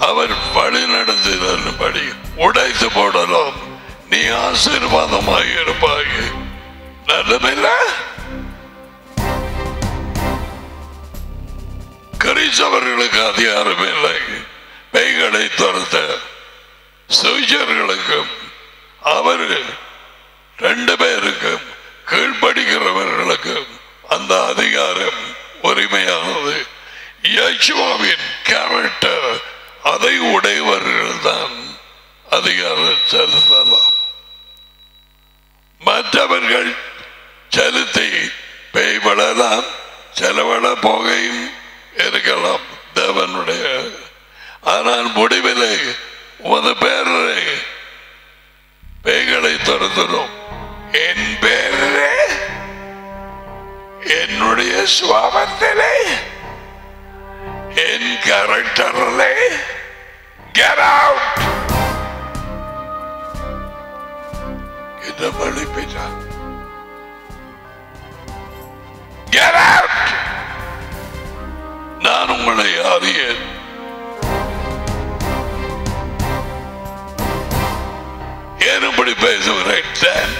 அவர் வழி நடத்தினபடி உடைத்து போடலாம். நீ ஆசீர்வாதமாக இருப்பாய். நல்லமில்ல கரிசவர்களுக்கு அதிகாரம் இல்லை. பேய்களை துரத்த சுவிச்சர்களுக்கும் அவர் ரெண்டு பேருக்கும் கீழ்ப்படுகிறவர்களுக்கும் அந்த அதிகாரம் உரிமையானது. யேசுவாவின் கேரக்டர் அதை உடையவர்கள் தான் அதிகாரம் செலுத்தலாம். மற்றவர்கள் செலுத்தி பேய்படலாம் செலவழ போகையும் இருக்கலாம். தேவனுடைய ஆனால் முடிவிலே உமது பேரரை பேய்களை துரத்துறோம் என் பேரே என்னுடைய சுவாபத்திலே என் கேரக்டர்லே கெட் அவுட் என்ன மன்னிப்பிட்டான் Get out! நான் உங்களை அறியேன். ஏன் பேசுகிறேன்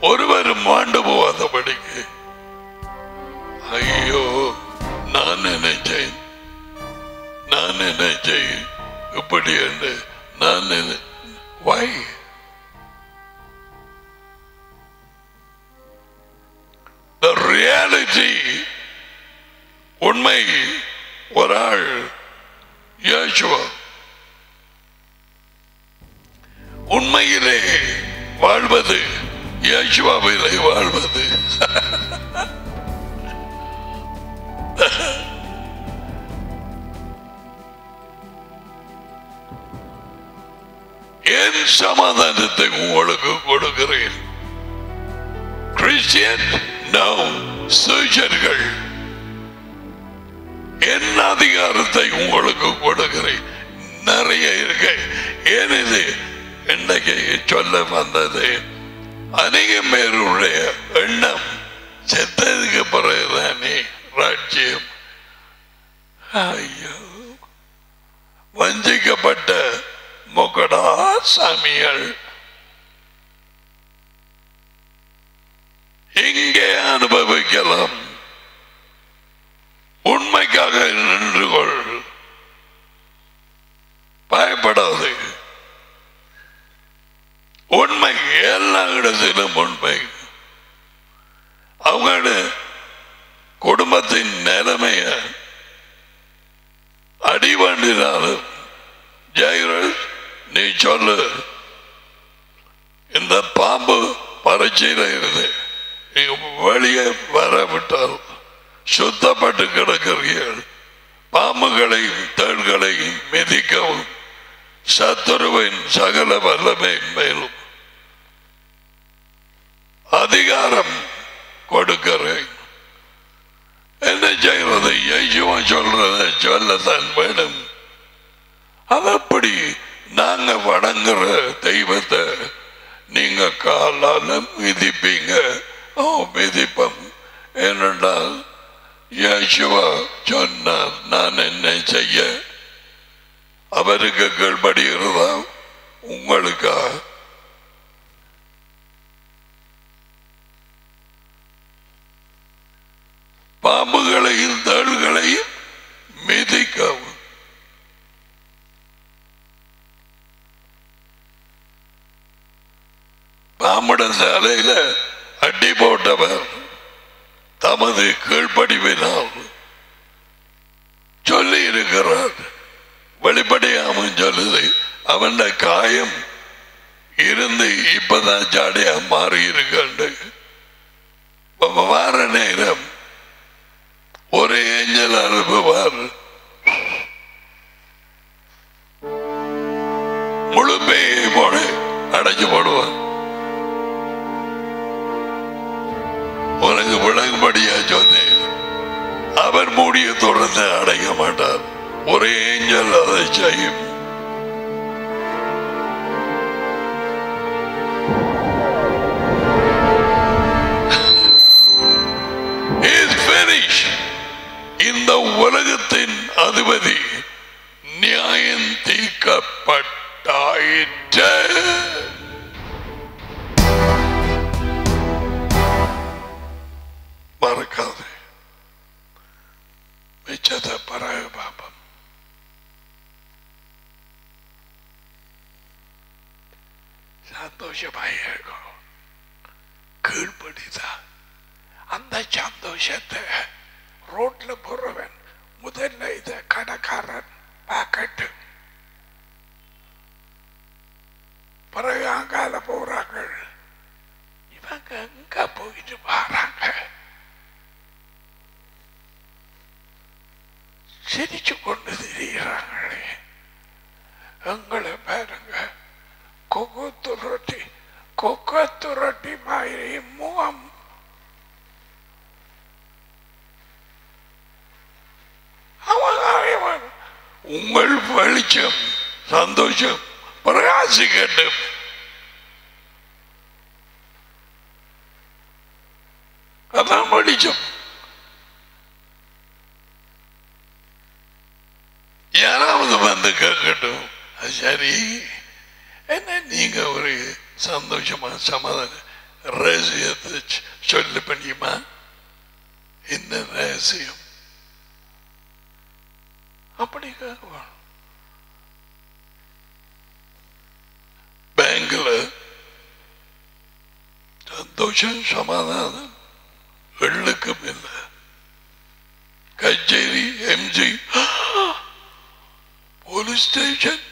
ஒருவரும் மாண்டு போகாதபடிக்கு. ஐயோ நான் நினைச்சேன் நான் நினைச்சேன் இப்படி என்று நான் நினை Why? The reality உண்மை ஒரு ஆள் யேசுவா யேசுவாவிலே வாழ்வது. என் சமாதானத்தை உங்களுக்கு கொடுக்கிறேன். கிறிஸ்டியன் நோ சூச்சர்கள் என் அதிகாரத்தை உங்களுக்கு கொடுக்கிறேன். நிறைய இருக்கு. ஏன் இது? இன்னைக்கு சொல்ல வந்தது? அநேகம் பேருடைய எண்ணம் செத்ததுக்கு பிறகுதானே ராஜ்யம். ஐயோ. வஞ்சிக்கப்பட்ட முகடா சாமிகள் எங்கே அனுபவிக்கலாம்? உண்மைக்காக நின்று கொள். பயப்படாது. உண்மை எல்லா இடத்திலும் உண்மை. அவங்களோட குடும்பத்தின் நிலைமைய அடிவண்டினாலும் ஜெயராஜ் நீ சொல்லு. இந்த பாம்பு பரீட்சையில் இருந்து நீ வெளியே வரவிட்டால் சுத்தப்பட்டு கிடக்கிறீர்கள் பாம்புகளையும் தேள்களையும் மிதிக்கவும் சத்துருவின் சகல வல்லமை மேலும். அதிகாரம் கொடுக்கிறேன். என்ன செய்வது? இயேசுவா சொல்றத சொல்லத்தான் வேணும். அது அப்படி நாங்க வணங்குற தெய்வத்தை நீங்க காலால மிதிப்பீங்க. ஓ மிதிப்பம். ஏனென்றால் யேசுவா சொன்னார் நான் என்ன செய்ய? அவருக்கு கீழ்படுகிறதா? உங்களுக்கா? பாம்புகளையும் தேள்களையும் மிதிக்கவும். பாம்புட சாலையில அடி போட்டவர் தமது கீழ்ப்படிவினால் சொல்லி இருக்கிறார் வெளிப்படையாமல் சொல்லுது அவன் காயம் இருந்து இப்பதான் ஜாடியா மாறி இருக்காண்டு வார நேரம் ஒரு ஏஞ்சல் அனுப்புவார். முழு பேயை போட அடைஞ்சு போடுவார். உனக்கு விளங்கும்படியா சொன்னேன். அவர் மூடிய தொடர்ந்து அடைக்க மாட்டார் ஒரே ஏஞ்சல் அதை செய்யும். Finished. இந்த உலகத்தின் அதிபதி நியாயம் தீர்க்கப்பட்டாயிற்று. மறக்காது. மிச்சத பராய பாபம் சந்தோஷமாக இருக்கும் கீழ்படிதான் அந்த சந்தோஷத்தை ரோட்ல போறவன் முதல்ல இத கடைக்காரன் பாக்கெட்டு பிறகு அங்கால போறாங்க இவங்க எங்க போயிட்டு வராங்க சிரிச்சு கொண்டு திரிகிறாங்களே எங்களை பாருங்க கொக்கு துரட்டி கொக்க துரட்டி மாதிரி முகம் அவன் அவன் உங்கள் வெளிச்சம் சந்தோஷம் பிரகாசிக்கட்டும் அதான் வெளிச்சம் யாராவது வந்து கேட்கட்டும் அது சரி என்ன நீங்க ஒரு சந்தோஷமா சமாதான ரகசியத்தை சொல்லு பண்ணியுமா என்ன ரகசியம் அப்படி பேங்க்ல சந்தோஷம் சமாதானம் வெள்ளுக்கும் இல்லை கச்சேரி எம்ஜி போலீஸ் ஸ்டேஷன்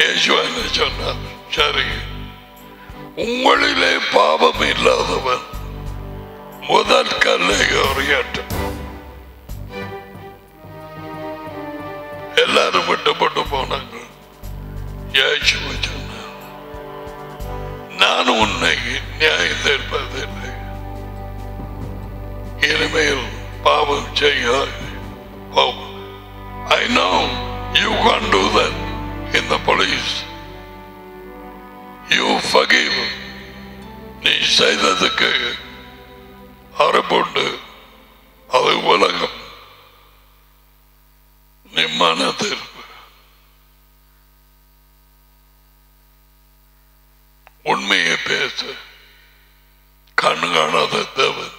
யேசுவன் சொன்னார் சரி உங்களிலே பாவம் இல்லாதவன் முதல் கல்லை எறியட்டும் எல்லாரும் விட்டுப்பட்டு போனாங்க இயேசுவ சொன்னார் நான் உன்னை நியாயம் தீர்ப்பதில்லை இனிமேல் பாவம் செய்யாய் I know you can't do that. in the police. You forgive. நீ செய்ததுக்கு அறுப்புண்டு அது உலகம். நிம்மான தீர்ப்பு. உண்மையை பேசு. கண் காணாத தேவன்.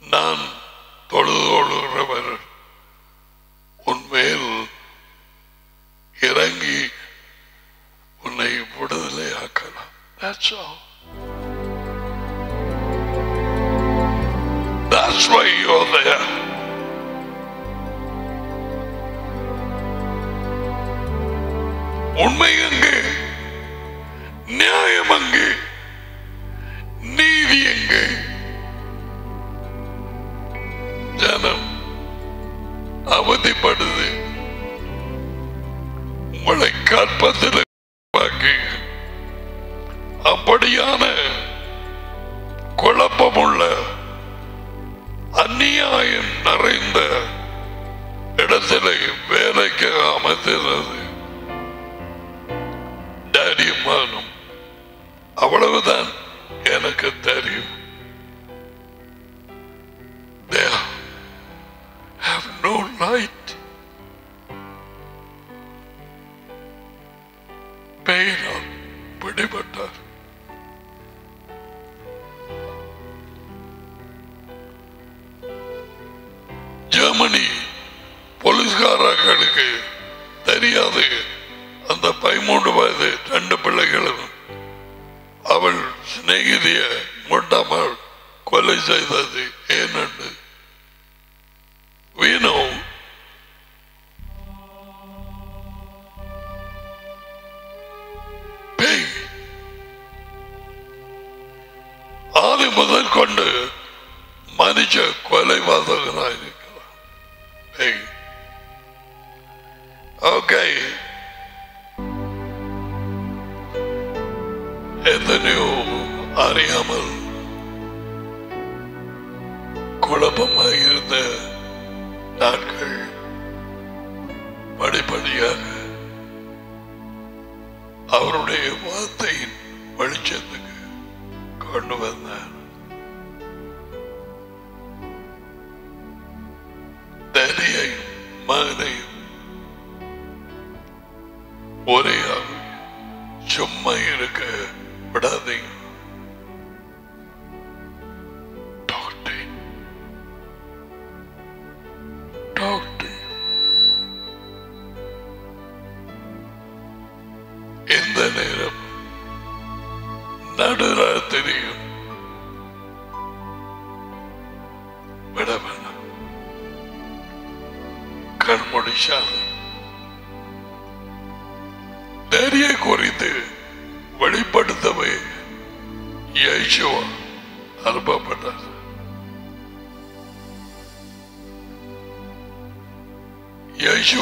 நான் தொழுது கொள்கிறவர்கள் That's all. That's why you're there. உண்மையின்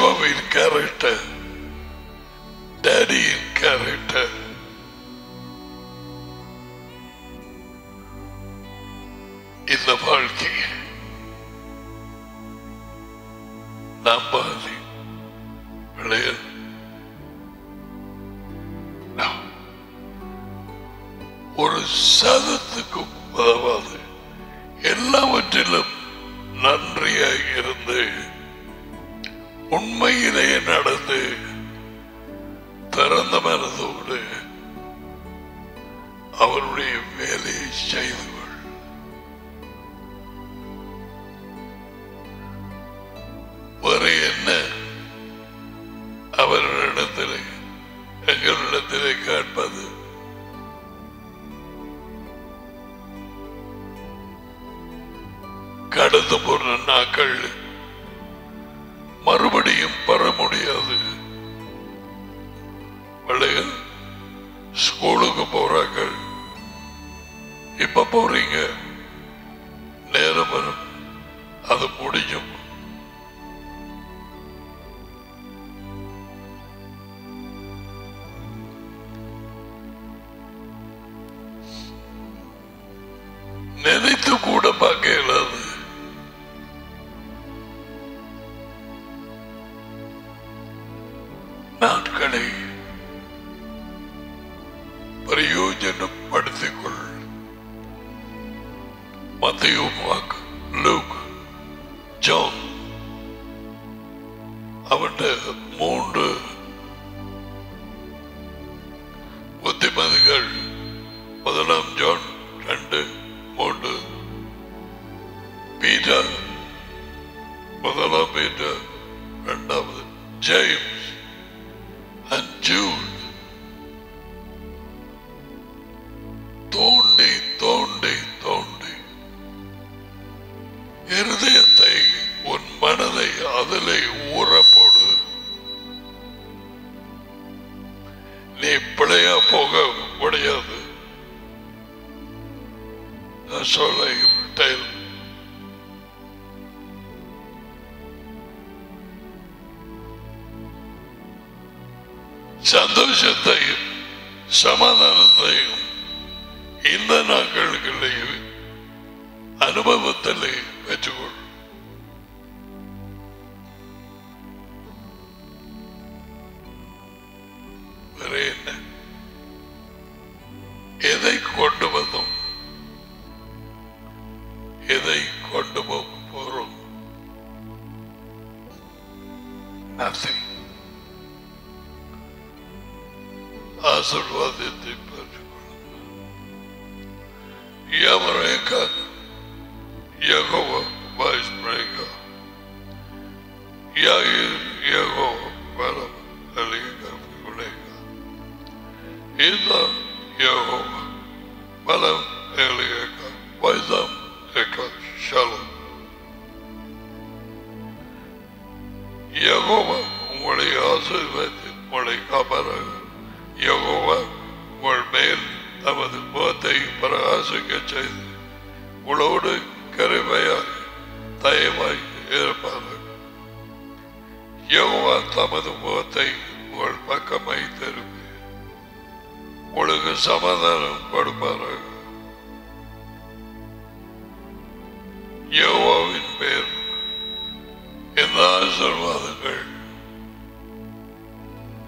சிவாவை இருக்காருட்ட டேடி இருக்காருட்ட இந்த வாழ்க்கையை நம்பாதி விளையாது ஒரு சதத்துக்கும் உதவாது எல்லாவற்றிலும் நன்றியாக இருந்து உண்மையிலே நடந்து திறந்த மனதோடு அவருடைய வேலையை செய்து கொள். வேறு என்ன? அவர்களிடத்தில் எங்களிடத்திலே காண்பது. கடந்து போன நாட்கள் Good thing.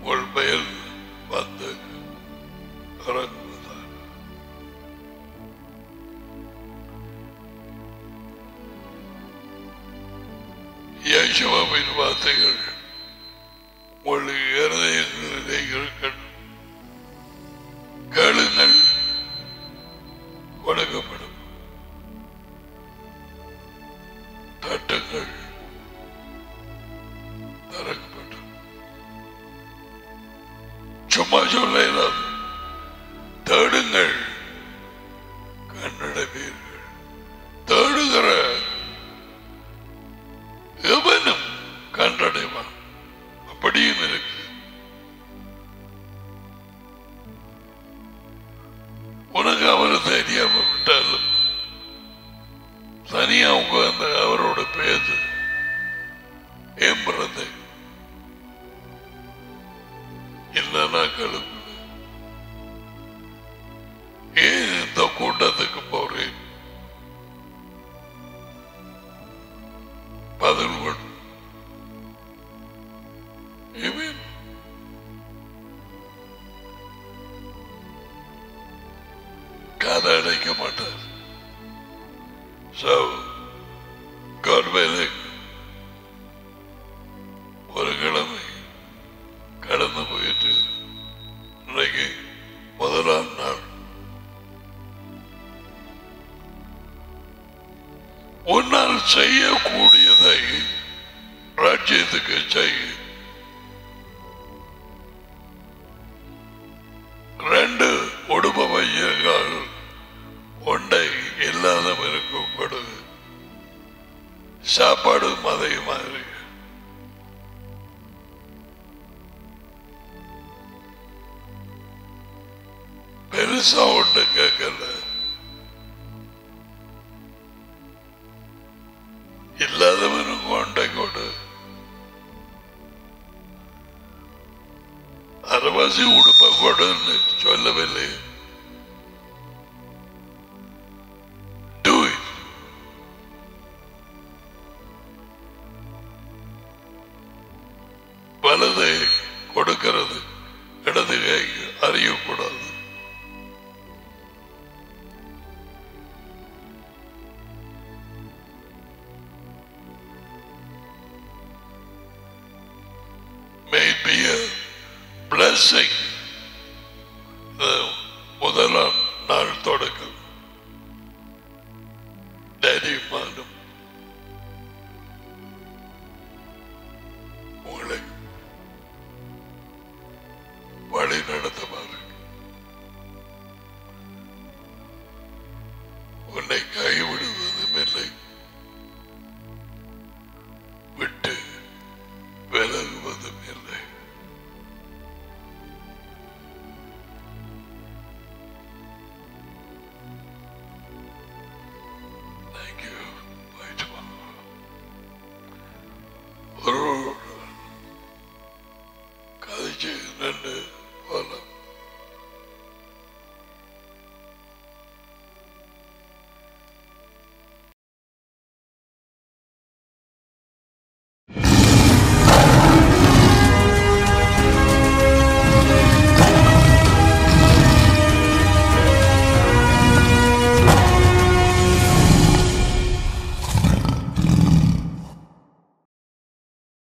உங்கள் மேல் 谁也鼓励。